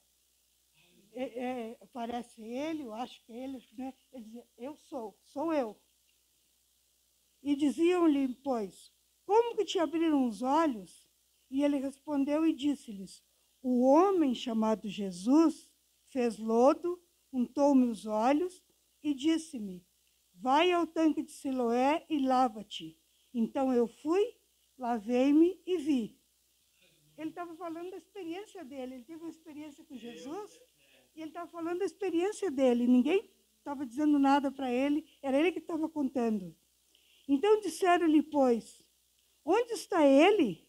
G: É, é, parece ele, eu acho que ele, né? Ele dizia: Eu sou, sou eu. E diziam-lhe, pois, como que te abriram os olhos? E ele respondeu e disse-lhes: O homem chamado Jesus fez lodo, untou-me os olhos e disse-me: Vai ao tanque de Siloé e lava-te. Então eu fui, lavei-me e vi. Ele estava falando da experiência dele. Ele teve uma experiência com Jesus e ele estava falando da experiência dele. Ninguém estava dizendo nada para ele, era ele que estava contando. Então disseram-lhe, pois, onde está ele?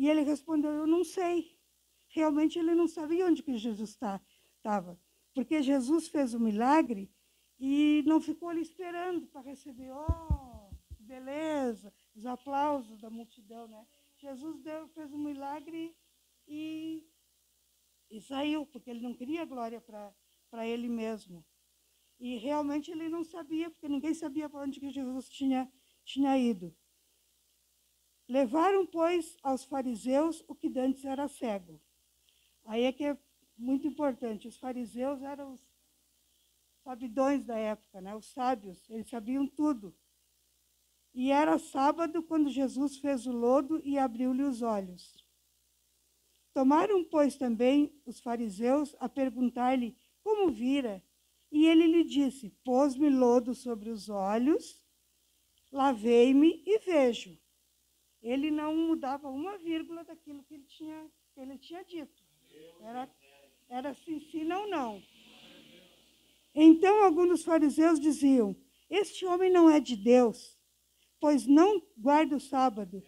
G: E ele respondeu, eu não sei. Realmente ele não sabia onde que Jesus estava, tá, porque Jesus fez o milagre e não ficou ali esperando para receber, oh, beleza, os aplausos da multidão, né? Jesus deu, fez um milagre e, e saiu, porque ele não queria glória para ele mesmo. E realmente ele não sabia, porque ninguém sabia para onde que Jesus tinha, tinha ido. Levaram, pois, aos fariseus o que dantes era cego. Aí é que é muito importante. Os fariseus eram os sabidões da época, né? os sábios, eles sabiam tudo. E era sábado quando Jesus fez o lodo e abriu-lhe os olhos. Tomaram, pois, também os fariseus a perguntar-lhe como vira. E ele lhe disse: Pôs-me lodo sobre os olhos, lavei-me e vejo. Ele não mudava uma vírgula daquilo que ele tinha, que ele tinha dito. Era, era sim, sim, não, não. Então alguns dos fariseus diziam: Este homem não é de Deus, pois não guarda o sábado.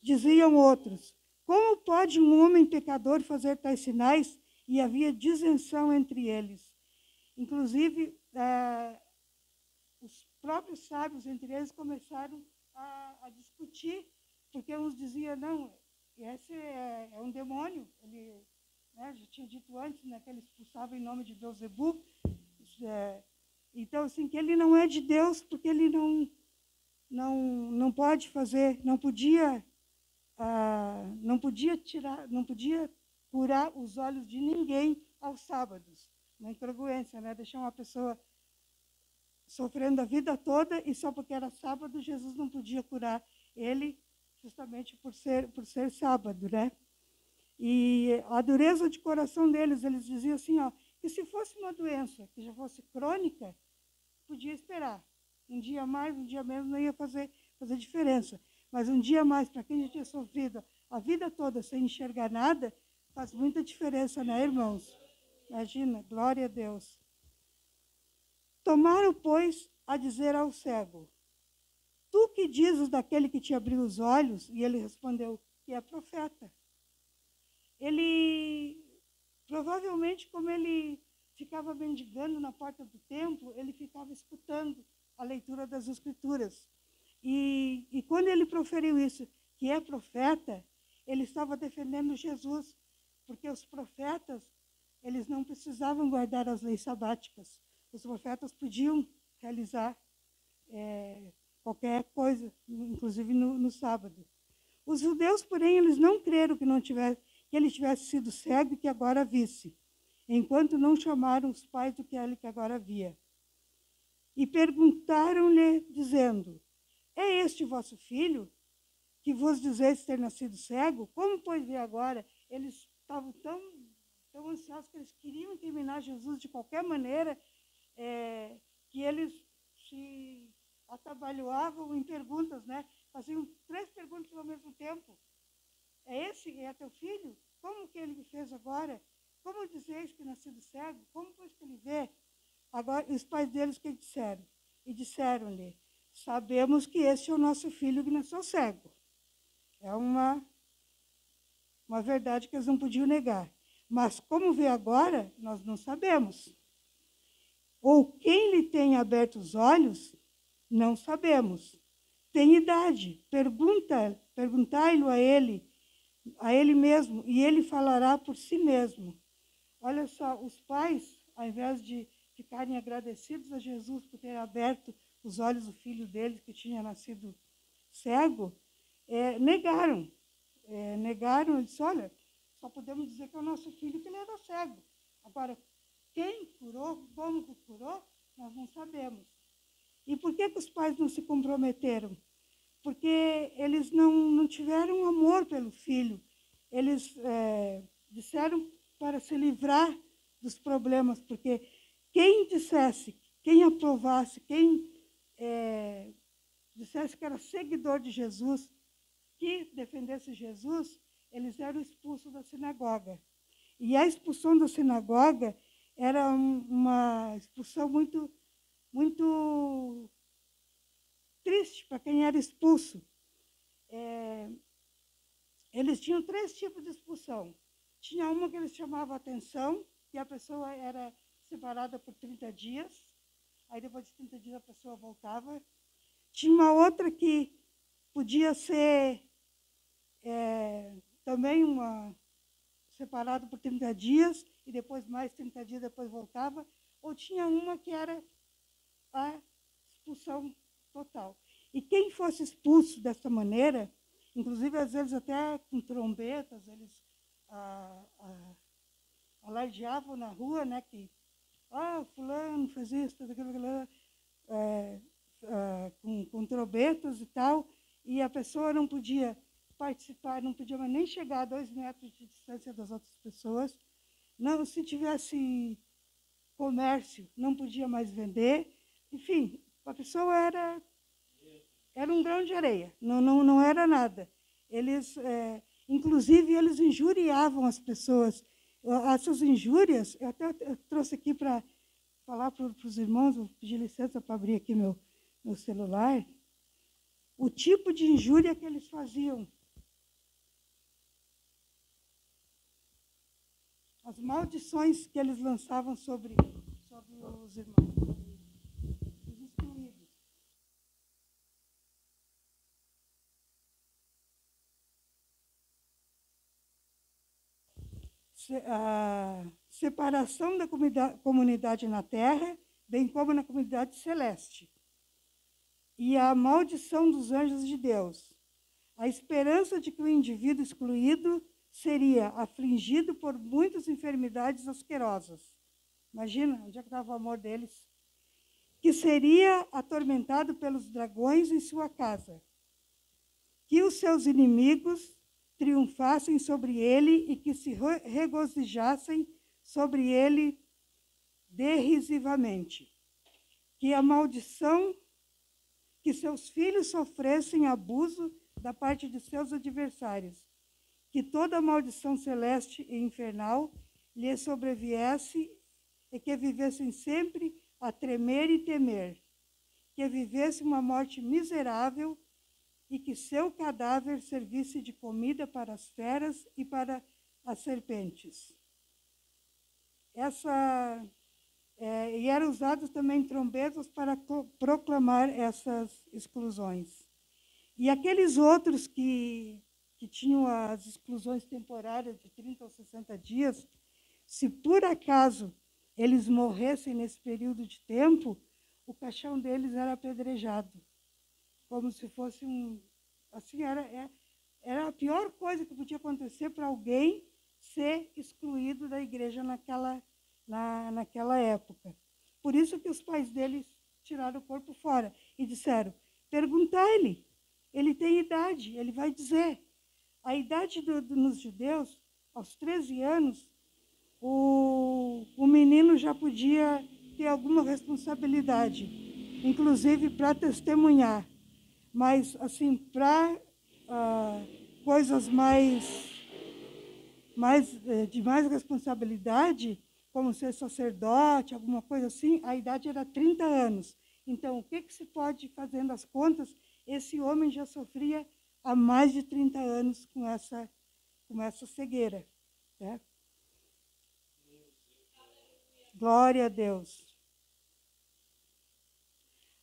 G: Diziam outros: Como pode um homem pecador fazer tais sinais? E havia disenção entre eles. Inclusive, é, os próprios sábios entre eles começaram a, a discutir, porque uns diziam, não, esse é, é um demônio, ele né, já tinha dito antes né, que ele expulsava em nome de Beuzebu. É, então, assim, que ele não é de Deus, porque ele não, não, não pode fazer, não podia, ah, não podia tirar, não podia curar os olhos de ninguém aos sábados uma incongruência, né? Deixar uma pessoa sofrendo a vida toda e só porque era sábado Jesus não podia curar ele, justamente por ser por ser sábado, né? E a dureza de coração deles, eles diziam assim, ó, que se fosse uma doença que já fosse crônica, podia esperar. Um dia mais, um dia menos não ia fazer fazer diferença. Mas um dia mais, para quem já tinha sofrido a vida toda sem enxergar nada, faz muita diferença, né, irmãos? Imagina, glória a Deus. Tomaram, pois, a dizer ao cego: Tu que dizes daquele que te abriu os olhos? E ele respondeu: Que é profeta. Ele, provavelmente, como ele ficava mendigando na porta do templo, ele ficava escutando a leitura das Escrituras. E, e quando ele proferiu isso, que é profeta, ele estava defendendo Jesus, porque os profetas eles não precisavam guardar as leis sabáticas. Os profetas podiam realizar é, qualquer coisa, inclusive no, no, sábado. Os judeus, porém, eles não creram que, não tivesse, que ele tivesse sido cego e que agora visse, enquanto não chamaram os pais do que ele que agora via. E perguntaram-lhe, dizendo: É este vosso filho, que vos dizeis ter nascido cego? Como, pois, vê agora? Eles estavam tão tão ansiosos que eles queriam terminar Jesus de qualquer maneira, é, que eles se atabalhoavam em perguntas, né? Faziam três perguntas ao mesmo tempo. É esse é teu filho? Como que ele fez agora? Como dizeis que nascido cego? Como pois que ele vê? Agora, os pais deles que disseram? E disseram-lhe, sabemos que este é o nosso filho que nasceu cego. É uma, uma verdade que eles não podiam negar. Mas como vê agora, nós não sabemos. Ou quem lhe tem aberto os olhos, não sabemos. Tem idade, pergunta, perguntai-lo a ele, a ele mesmo, e ele falará por si mesmo. Olha só, os pais, ao invés de ficarem agradecidos a Jesus por ter aberto os olhos do filho deles, que tinha nascido cego, é, negaram. É, negaram e disse, olha, só podemos dizer que é o nosso filho que ele era cego. Agora, quem curou, como curou, nós não sabemos. E por que, que os pais não se comprometeram? Porque eles não, não tiveram amor pelo filho. Eles é, disseram para se livrar dos problemas, porque quem dissesse, quem aprovasse, quem é, dissesse que era seguidor de Jesus, que defendesse Jesus, eles eram expulsos da sinagoga. E a expulsão da sinagoga era uma expulsão muito, muito triste para quem era expulso. É, eles tinham três tipos de expulsão. Tinha uma que eles chamavam atenção, e a pessoa era separada por 30 dias. Aí depois de 30 dias a pessoa voltava. Tinha uma outra que podia ser é, também uma separada por 30 dias e depois mais 30 dias depois voltava. Ou tinha uma que era a expulsão total. E quem fosse expulso dessa maneira, inclusive às vezes até com trombetas, eles ah, ah, alardeavam na rua, né, que ah, fulano fez isso, fez aquilo, aquilo é, é, com, com trombetas e tal, e a pessoa não podia participar, não podia nem chegar a dois metros de distância das outras pessoas. Não, se tivesse comércio, não podia mais vender. Enfim, a pessoa era era um grão de areia, não, não, não era nada. Eles, é, inclusive, eles injuriavam as pessoas essas injúrias, eu até eu trouxe aqui para falar para os irmãos, vou pedir licença para abrir aqui meu, meu celular, o tipo de injúria que eles faziam. As maldições que eles lançavam sobre, sobre os irmãos, sobre os excluídos. A separação da comunidade na terra, bem como na comunidade celeste. E a maldição dos anjos de Deus. A esperança de que o indivíduo excluído seria afligido por muitas enfermidades asquerosas. Imagina onde é que estava o amor deles. Que seria atormentado pelos dragões em sua casa. Que os seus inimigos triunfassem sobre ele e que se regozijassem sobre ele derrisivamente. Que a maldição, que seus filhos sofressem abuso da parte de seus adversários. Que toda maldição celeste e infernal lhe sobreviesse e que vivessem sempre a tremer e temer. Que vivesse uma morte miserável e que seu cadáver servisse de comida para as feras e para as serpentes. Essa, é, e eram usados também trombetas para proclamar essas exclusões. E aqueles outros que, que tinham as exclusões temporárias de 30 ou 60 dias, se por acaso eles morressem nesse período de tempo, o caixão deles era apedrejado como se fosse um. Assim, era, é, era a pior coisa que podia acontecer para alguém ser excluído da igreja naquela, na, naquela época. Por isso que os pais deles tiraram o corpo fora e disseram: perguntai-lhe, ele tem idade, ele vai dizer. A idade do, do, nos judeus, aos 13 anos, o, o menino já podia ter alguma responsabilidade, inclusive para testemunhar. Mas, assim, para ah, coisas mais, mais eh, de mais responsabilidade, como ser sacerdote, alguma coisa assim, a idade era 30 anos. Então, o que, que se pode, fazendo as contas, esse homem já sofria há mais de 30 anos com essa, com essa cegueira. Né? Glória a Deus.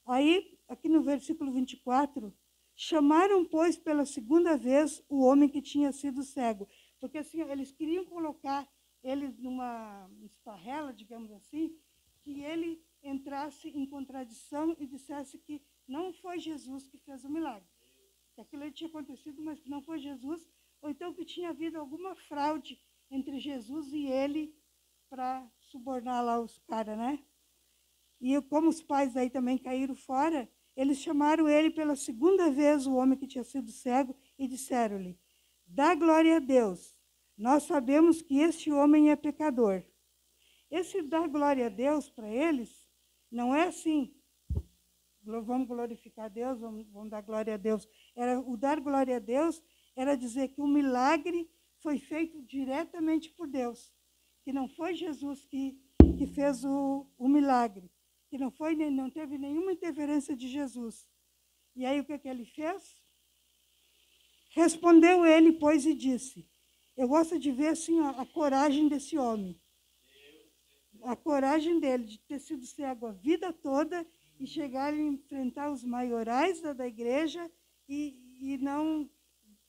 G: Aí, aqui no versículo 24, chamaram, pois, pela segunda vez o homem que tinha sido cego. Porque assim, eles queriam colocar ele numa esparrela, digamos assim, que ele entrasse em contradição e dissesse que não foi Jesus que fez o milagre. Que aquilo tinha acontecido, mas que não foi Jesus, ou então que tinha havido alguma fraude entre Jesus e ele para subornar lá os caras, né? E como os pais aí também caíram fora, eles chamaram ele pela segunda vez, o homem que tinha sido cego, e disseram-lhe: Dá glória a Deus. Nós sabemos que este homem é pecador. Esse dar glória a Deus para eles não é assim. Vamos glorificar a Deus, vamos, vamos dar glória a Deus. Era, o dar glória a Deus era dizer que o milagre foi feito diretamente por Deus que não foi Jesus que, que fez o, o milagre, que não, foi, não teve nenhuma interferência de Jesus. E aí o que, que ele fez? Respondeu ele, pois, e disse: Eu gosto de ver assim a, a coragem desse homem. A coragem dele de ter sido cego a vida toda e chegar e enfrentar os maiorais da, da igreja e, e não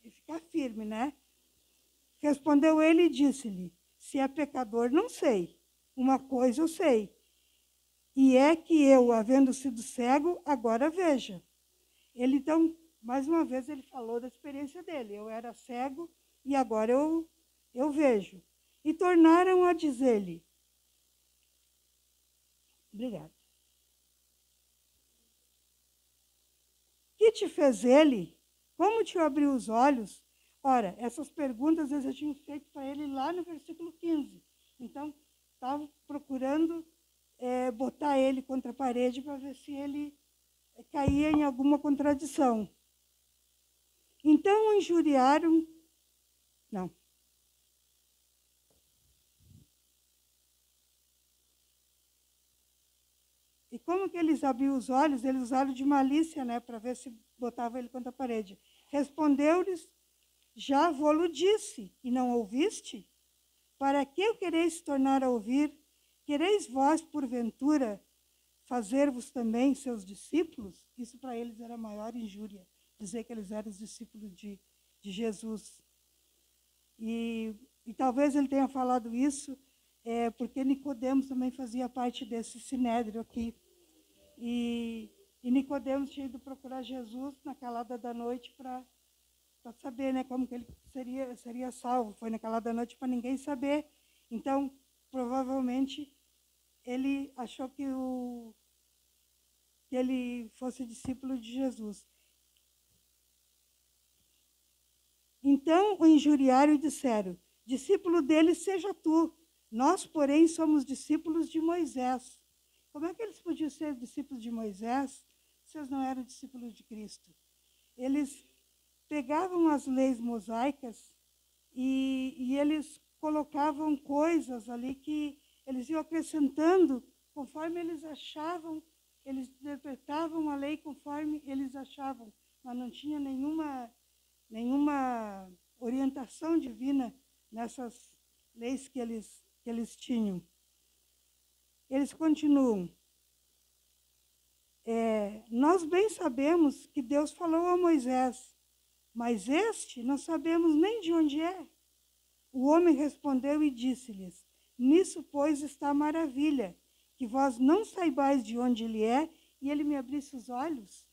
G: e ficar firme, né? Respondeu ele e disse-lhe: se é pecador, não sei. Uma coisa eu sei. E é que eu, havendo sido cego, agora veja. Ele, então, mais uma vez, ele falou da experiência dele. Eu era cego e agora eu, eu vejo. E tornaram a dizer-lhe. Obrigada. Que te fez ele? Como te abriu os olhos? Ora, essas perguntas eles já tinham feito para ele lá no versículo 15. Então, estavam procurando é, botar ele contra a parede para ver se ele caía em alguma contradição. Então, injuriaram. Não. E como que eles abriam os olhos? Eles usaram de malícia, né, para ver se botava ele contra a parede. Respondeu-lhes já vou-lo disse, e não ouviste? Para que o quereis tornar a ouvir? Quereis vós, porventura, fazer-vos também seus discípulos? Isso para eles era a maior injúria, dizer que eles eram os discípulos de, de Jesus. E, e talvez ele tenha falado isso é, porque Nicodemos também fazia parte desse sinédrio aqui. E, e Nicodemos tinha ido procurar Jesus na calada da noite para saber né, como que ele seria, seria salvo. Foi naquela da noite para ninguém saber. Então, provavelmente, ele achou que, o, que ele fosse discípulo de Jesus. Então o injuriaram e disseram: Discípulo dele seja tu. Nós, porém, somos discípulos de Moisés. Como é que eles podiam ser discípulos de Moisés se eles não eram discípulos de Cristo? Eles pegavam as leis mosaicas e, e eles colocavam coisas ali que eles iam acrescentando conforme eles achavam, eles interpretavam a lei conforme eles achavam, mas não tinha nenhuma, nenhuma orientação divina nessas leis que eles, que eles tinham. Eles continuam. É, nós bem sabemos que Deus falou a Moisés mas este não sabemos nem de onde é. O homem respondeu e disse-lhes: Nisso, pois, está a maravilha, que vós não saibais de onde ele é, e ele me abrisse os olhos.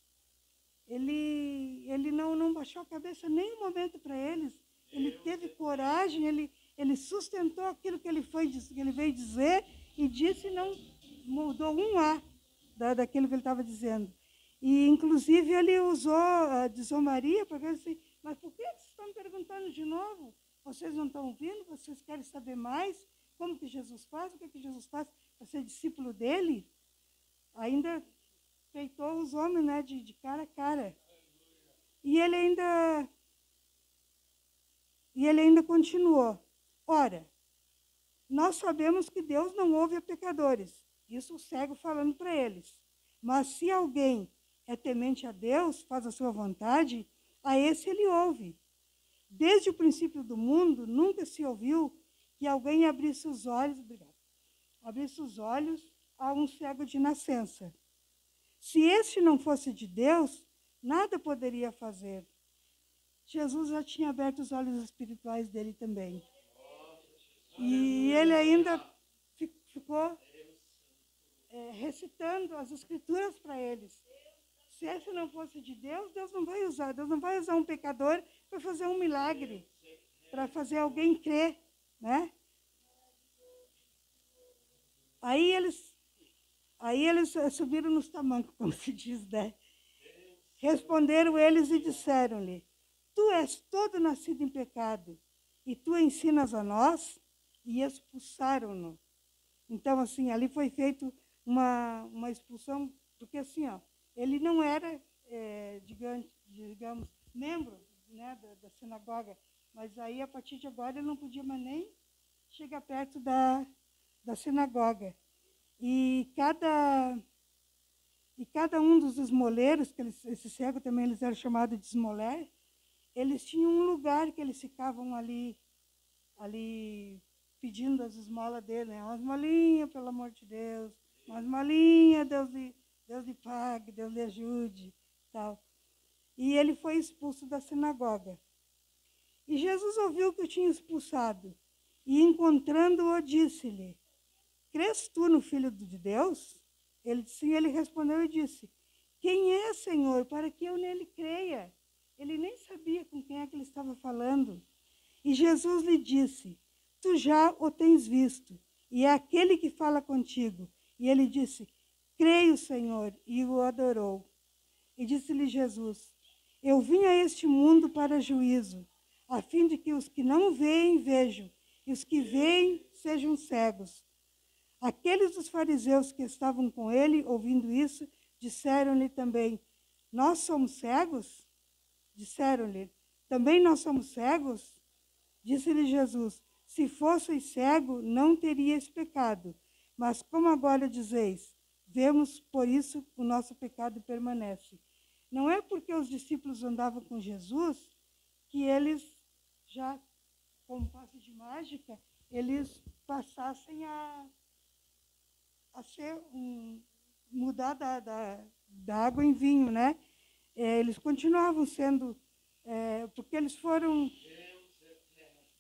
G: Ele, ele não, não baixou a cabeça nem um momento para eles. Ele teve coragem, ele, ele sustentou aquilo que ele, foi, que ele veio dizer e disse não mudou um A da, daquilo que ele estava dizendo. E, inclusive, ele usou a desomaria para ver se. Mas por que vocês estão me perguntando de novo? Vocês não estão ouvindo? Vocês querem saber mais? Como que Jesus faz, o que, que Jesus faz para ser discípulo dele, ainda peitou os homens né, de, de cara a cara. E ele ainda. E ele ainda continuou. Ora, nós sabemos que Deus não ouve a pecadores. Isso o cego falando para eles. Mas se alguém é temente a Deus, faz a sua vontade, a esse ele ouve. Desde o princípio do mundo, nunca se ouviu que alguém abrisse os olhos, obrigado, abrisse os olhos a um cego de nascença. Se este não fosse de Deus, nada poderia fazer. Jesus já tinha aberto os olhos espirituais dele também. E ele ainda ficou é, recitando as escrituras para eles. Se esse não fosse de Deus, Deus não vai usar. Deus não vai usar um pecador para fazer um milagre, para fazer alguém crer, né? Aí eles, aí eles subiram nos tamancos, como se diz, né? Responderam eles e disseram-lhe: Tu és todo nascido em pecado, e tu ensinas a nós? E expulsaram-no. Então, assim, ali foi feito uma, uma expulsão, porque assim, ó, ele não era, é, digamos, digamos, membro né, da, da, sinagoga, mas aí a partir de agora ele não podia mais nem chegar perto da, da sinagoga. E cada, e cada um dos esmoleiros, que eles, esse cego também eles eram chamados de esmoler, eles tinham um lugar que eles ficavam ali, ali pedindo as esmolas dele, né? uma esmolinha, pelo amor de Deus, uma esmolinha, Deus lhe Deus lhe pague, Deus lhe ajude, tal. E ele foi expulso da sinagoga. E Jesus ouviu que o tinha expulsado, e encontrando-o, disse-lhe: Crês tu no Filho de Deus? Ele sim, ele respondeu e disse: Quem é, Senhor, para que eu nele creia? Ele nem sabia com quem é que ele estava falando. E Jesus lhe disse: Tu já o tens visto, e é aquele que fala contigo. E ele disse: Creio, Senhor, e o adorou. E disse-lhe Jesus: Eu vim a este mundo para juízo, a fim de que os que não veem vejam, e os que veem sejam cegos. Aqueles dos fariseus que estavam com ele, ouvindo isso, disseram-lhe também: Nós somos cegos? Disseram-lhe: Também nós somos cegos? Disse-lhe Jesus: Se fosseis cego, não teríeis pecado. Mas como agora dizeis, vemos por isso o nosso pecado permanece. Não é porque os discípulos andavam com Jesus que eles já, como passe de mágica, eles passassem a, a ser um, mudar da, da, da, água em vinho, né? É, eles continuavam sendo, é, porque eles foram,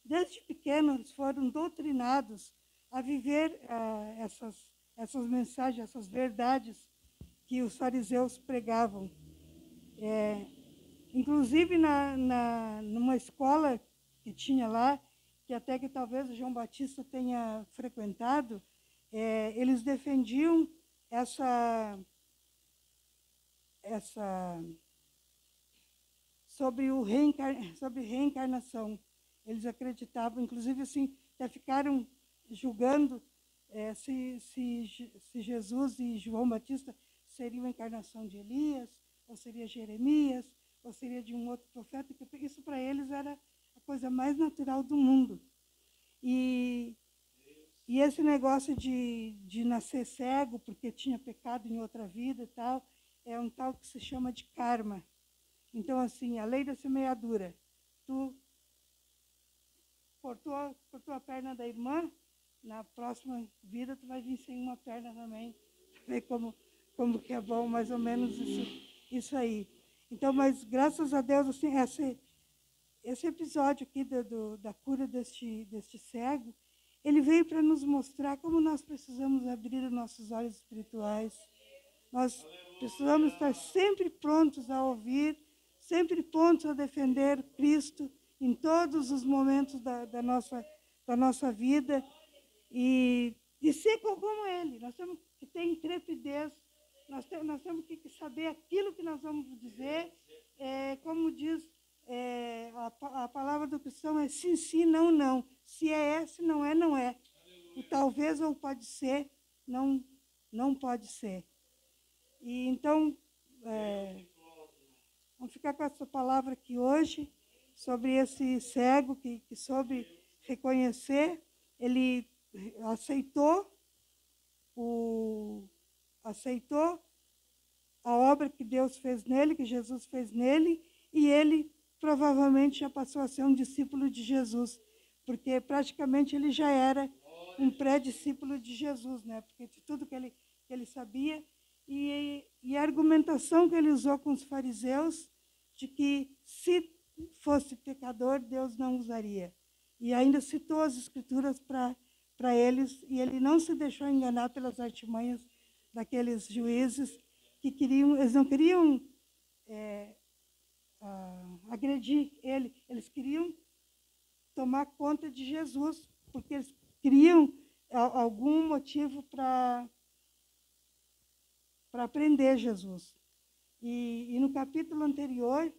G: desde pequenos, foram doutrinados a viver ah, essas essas mensagens, essas verdades que os fariseus pregavam. É, inclusive na, na, numa escola que tinha lá, que até que talvez o João Batista tenha frequentado, é, eles defendiam essa, essa sobre, o reencar, sobre reencarnação. Eles acreditavam, inclusive assim, até ficaram julgando é, se, se, se Jesus e João Batista seriam a encarnação de Elias, ou seria Jeremias, ou seria de um outro profeta, que isso para eles era coisa mais natural do mundo. E, e esse negócio de, de nascer cego porque tinha pecado em outra vida e tal, é um tal que se chama de karma. Então, assim, a lei da semeadura. Tu cortou, cortou a perna da irmã, na próxima vida tu vai vir sem uma perna também. Ver como, como que é bom, mais ou menos isso, isso aí. Então, mas graças a Deus, assim, esse, esse episódio aqui do, do, da cura deste, deste cego, ele veio para nos mostrar como nós precisamos abrir os nossos olhos espirituais. Nós precisamos estar sempre prontos a ouvir, sempre prontos a defender Cristo em todos os momentos da, da nossa, da nossa vida e, e ser como ele. Nós temos que ter intrepidez, nós, temos, nós temos que saber aquilo que nós vamos dizer. É, como diz é, a, a palavra do cristão, é sim, sim, não, não. Se é é, se não é, não é. talvez ou pode ser, não, não pode ser. E então, é, vamos ficar com essa palavra aqui hoje, sobre esse cego que, que soube reconhecer, ele aceitou o aceitou a obra que Deus fez nele, que Jesus fez nele, e ele provavelmente já passou a ser um discípulo de Jesus, porque praticamente ele já era um pré-discípulo de Jesus, né? Porque de tudo que ele, que ele sabia e, e a argumentação que ele usou com os fariseus de que se fosse pecador, Deus não usaria. E ainda citou as escrituras para eles, e ele não se deixou enganar pelas artimanhas daqueles juízes que queriam, eles não queriam é, agredir ele, eles queriam tomar conta de Jesus, porque eles queriam algum motivo para para prender Jesus. E, e, no capítulo anterior,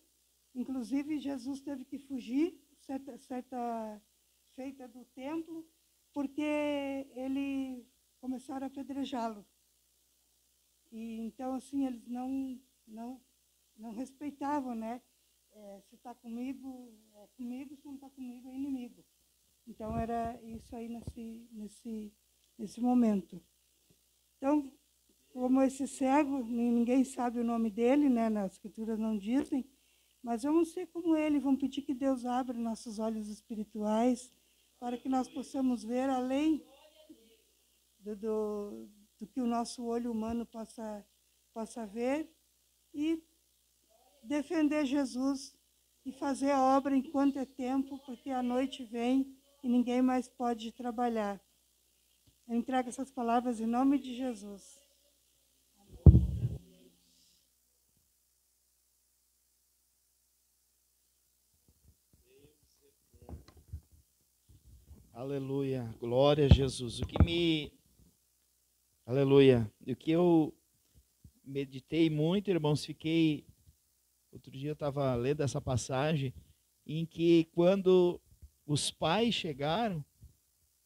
G: inclusive, Jesus teve que fugir, certa, certa feita do templo, porque ele começaram a apedrejá-lo. E então assim eles não não não respeitavam, né? É, se está comigo, é comigo, se não está comigo, é inimigo. Então era isso aí nesse, nesse, nesse momento. Então, como esse cego, ninguém sabe o nome dele, né? Nas escrituras não dizem, mas vamos ser como ele, vamos pedir que Deus abra nossos olhos espirituais para que nós possamos ver além do, do, do que o nosso olho humano possa, possa ver e defender Jesus e fazer a obra enquanto é tempo, porque a noite vem e ninguém mais pode trabalhar. Eu entrego essas palavras em nome de Jesus.
F: Aleluia, glória a Jesus. O que me. Aleluia. O que eu meditei muito, irmãos, fiquei Outro dia eu estava lendo essa passagem em que quando os pais chegaram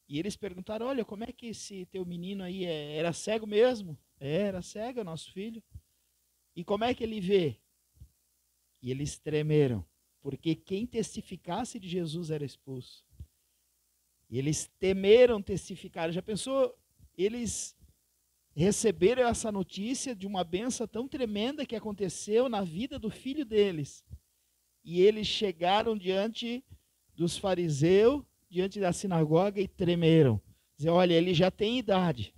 F: e eles perguntaram: Olha, como é que esse teu menino aí é, era cego mesmo? É, era cego, nosso filho. E como é que ele vê? E eles tremeram, porque quem testificasse de Jesus era expulso. E eles temeram testificar. Já pensou? Eles receberam essa notícia de uma benção tão tremenda que aconteceu na vida do filho deles. E eles chegaram diante dos fariseus, diante da sinagoga e tremeram. Dizer, olha, ele já tem idade.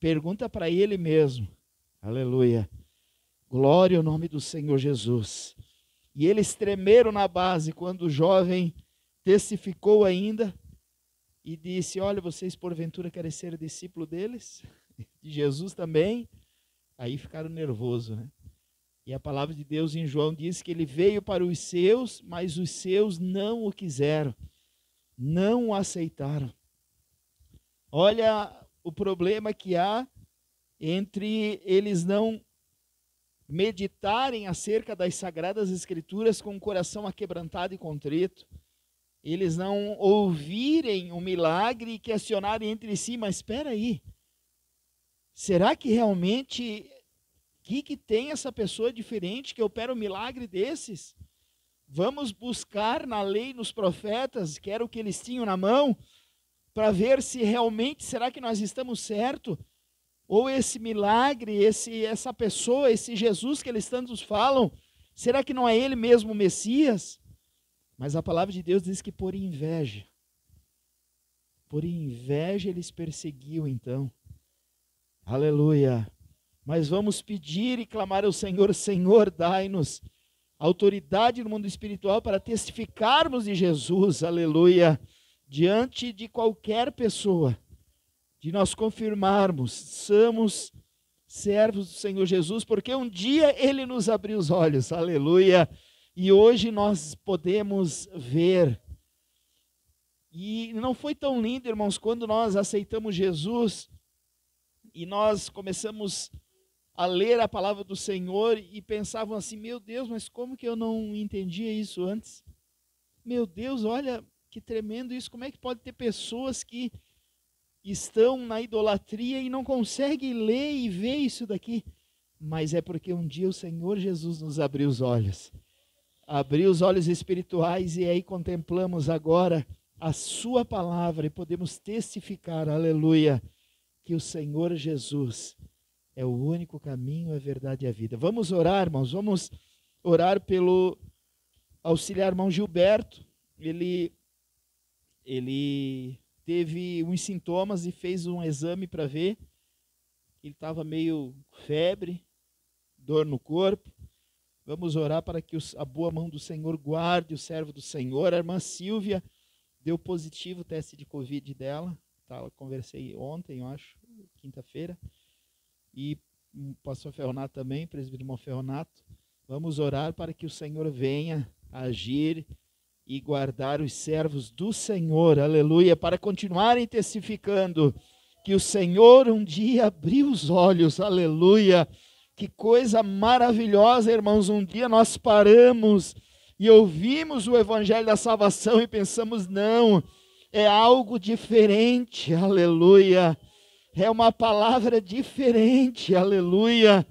F: Pergunta para ele mesmo. Aleluia. Glória ao nome do Senhor Jesus. E eles tremeram na base quando o jovem testificou ainda e disse: Olha, vocês porventura querem ser discípulo deles? De Jesus também, aí ficaram nervosos, né? E a palavra de Deus em João diz que ele veio para os seus, mas os seus não o quiseram, não o aceitaram. Olha o problema que há entre eles não meditarem acerca das sagradas escrituras com o coração aquebrantado e contrito. Eles não ouvirem o milagre e questionarem entre si, mas espera aí, Será que realmente que, que tem essa pessoa diferente que opera um milagre desses? Vamos buscar na lei, nos profetas, que era o que eles tinham na mão, para ver se realmente será que nós estamos certo? Ou esse milagre, esse essa pessoa, esse Jesus que eles tantos falam, será que não é ele mesmo o Messias? Mas a palavra de Deus diz que por inveja, por inveja eles perseguiam então. Aleluia. Mas vamos pedir e clamar ao Senhor: Senhor, dai-nos autoridade no mundo espiritual para testificarmos de Jesus, aleluia, diante de qualquer pessoa, de nós confirmarmos, somos servos do Senhor Jesus, porque um dia ele nos abriu os olhos, aleluia, e hoje nós podemos ver. E não foi tão lindo, irmãos, quando nós aceitamos Jesus e nós começamos a ler a palavra do Senhor e pensavam assim: meu Deus, mas como que eu não entendia isso antes? Meu Deus, olha que tremendo isso. Como é que pode ter pessoas que estão na idolatria e não conseguem ler e ver isso daqui. Mas é porque um dia o Senhor Jesus nos abriu os olhos. Abriu os olhos espirituais e aí contemplamos agora a Sua palavra e podemos testificar, aleluia, que o Senhor Jesus é o único caminho, a verdade e a vida. Vamos orar, irmãos, vamos orar pelo auxiliar irmão Gilberto. Ele, ele teve uns sintomas e fez um exame para ver. Ele estava meio febre, dor no corpo. Vamos orar para que a boa mão do Senhor guarde o servo do Senhor. A irmã Silvia deu positivo o teste de Covid dela. Conversei ontem, eu acho, quinta-feira. E o pastor Ferronato também, presbítero irmão Ferronato. Vamos orar para que o Senhor venha agir e guardar os servos do Senhor, aleluia, para continuarem testificando que o Senhor um dia abriu os olhos, aleluia. Que coisa maravilhosa, irmãos. Um dia nós paramos e ouvimos o evangelho da salvação e pensamos, não, é algo diferente, aleluia. É uma palavra diferente, aleluia.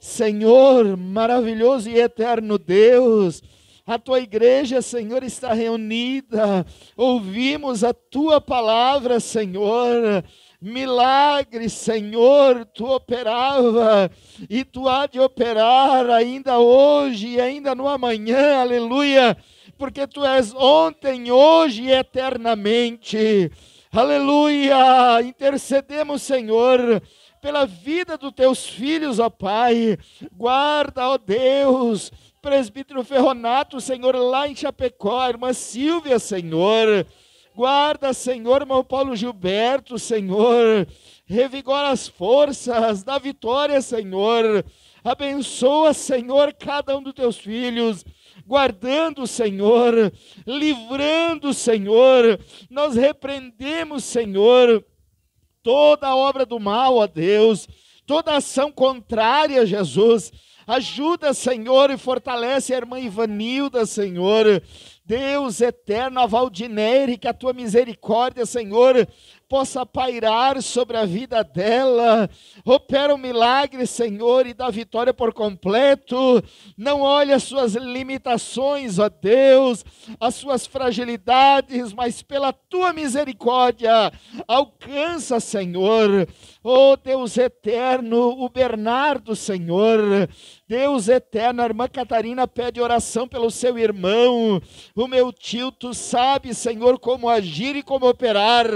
F: Senhor, maravilhoso e eterno Deus, a tua igreja, Senhor, está reunida. Ouvimos a tua palavra, Senhor. Milagre, Senhor, tu operava e tu há de operar ainda hoje e ainda no amanhã, aleluia, porque tu és ontem, hoje e eternamente. Aleluia! Intercedemos, Senhor, pela vida dos teus filhos, ó Pai. Guarda, ó Deus, presbítero Ferronato, Senhor, lá em Chapecó, irmã Silvia, Senhor. Guarda, Senhor, irmão Paulo Gilberto, Senhor. Revigora as forças da vitória, Senhor. Abençoa, Senhor, cada um dos teus filhos guardando, Senhor, livrando, Senhor. Nós repreendemos, Senhor, toda obra do mal, ó Deus, toda ação contrária, Jesus Ajuda, Senhor, e fortalece a irmã Ivanilda, Senhor. Deus eterno, a Valdineire, que a tua misericórdia, Senhor, possa pairar sobre a vida dela. Opera um milagre, Senhor, e dá vitória por completo. Não olhe as suas limitações, ó Deus, as suas fragilidades, mas pela tua misericórdia, alcança, Senhor. Ó Deus eterno, o Bernardo, Senhor. Deus eterno, a irmã Catarina pede oração pelo seu irmão. O meu tio, tu sabes, Senhor, como agir e como operar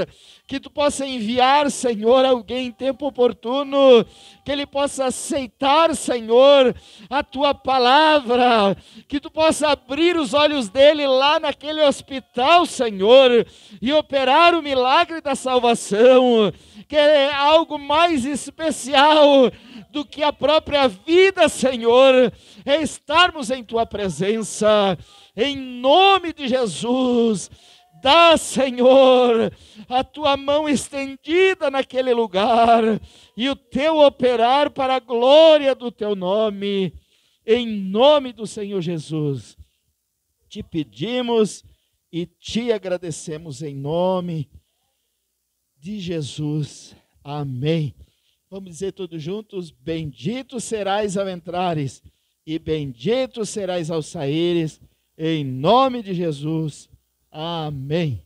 F: que tu possa enviar, Senhor, alguém em tempo oportuno, que ele possa aceitar, Senhor, a tua palavra, que tu possa abrir os olhos dele lá naquele hospital, Senhor, e operar o milagre da salvação, que é algo mais especial do que a própria vida, Senhor, é estarmos em tua presença, em nome de Jesus dá, Senhor, a tua mão estendida naquele lugar e o teu operar para a glória do teu nome, em nome do Senhor Jesus. Te pedimos e te agradecemos em nome de Jesus. Amém. Vamos dizer todos juntos: Bendito serás ao entrares, e bendito serás ao saíres, em nome de Jesus. Amém.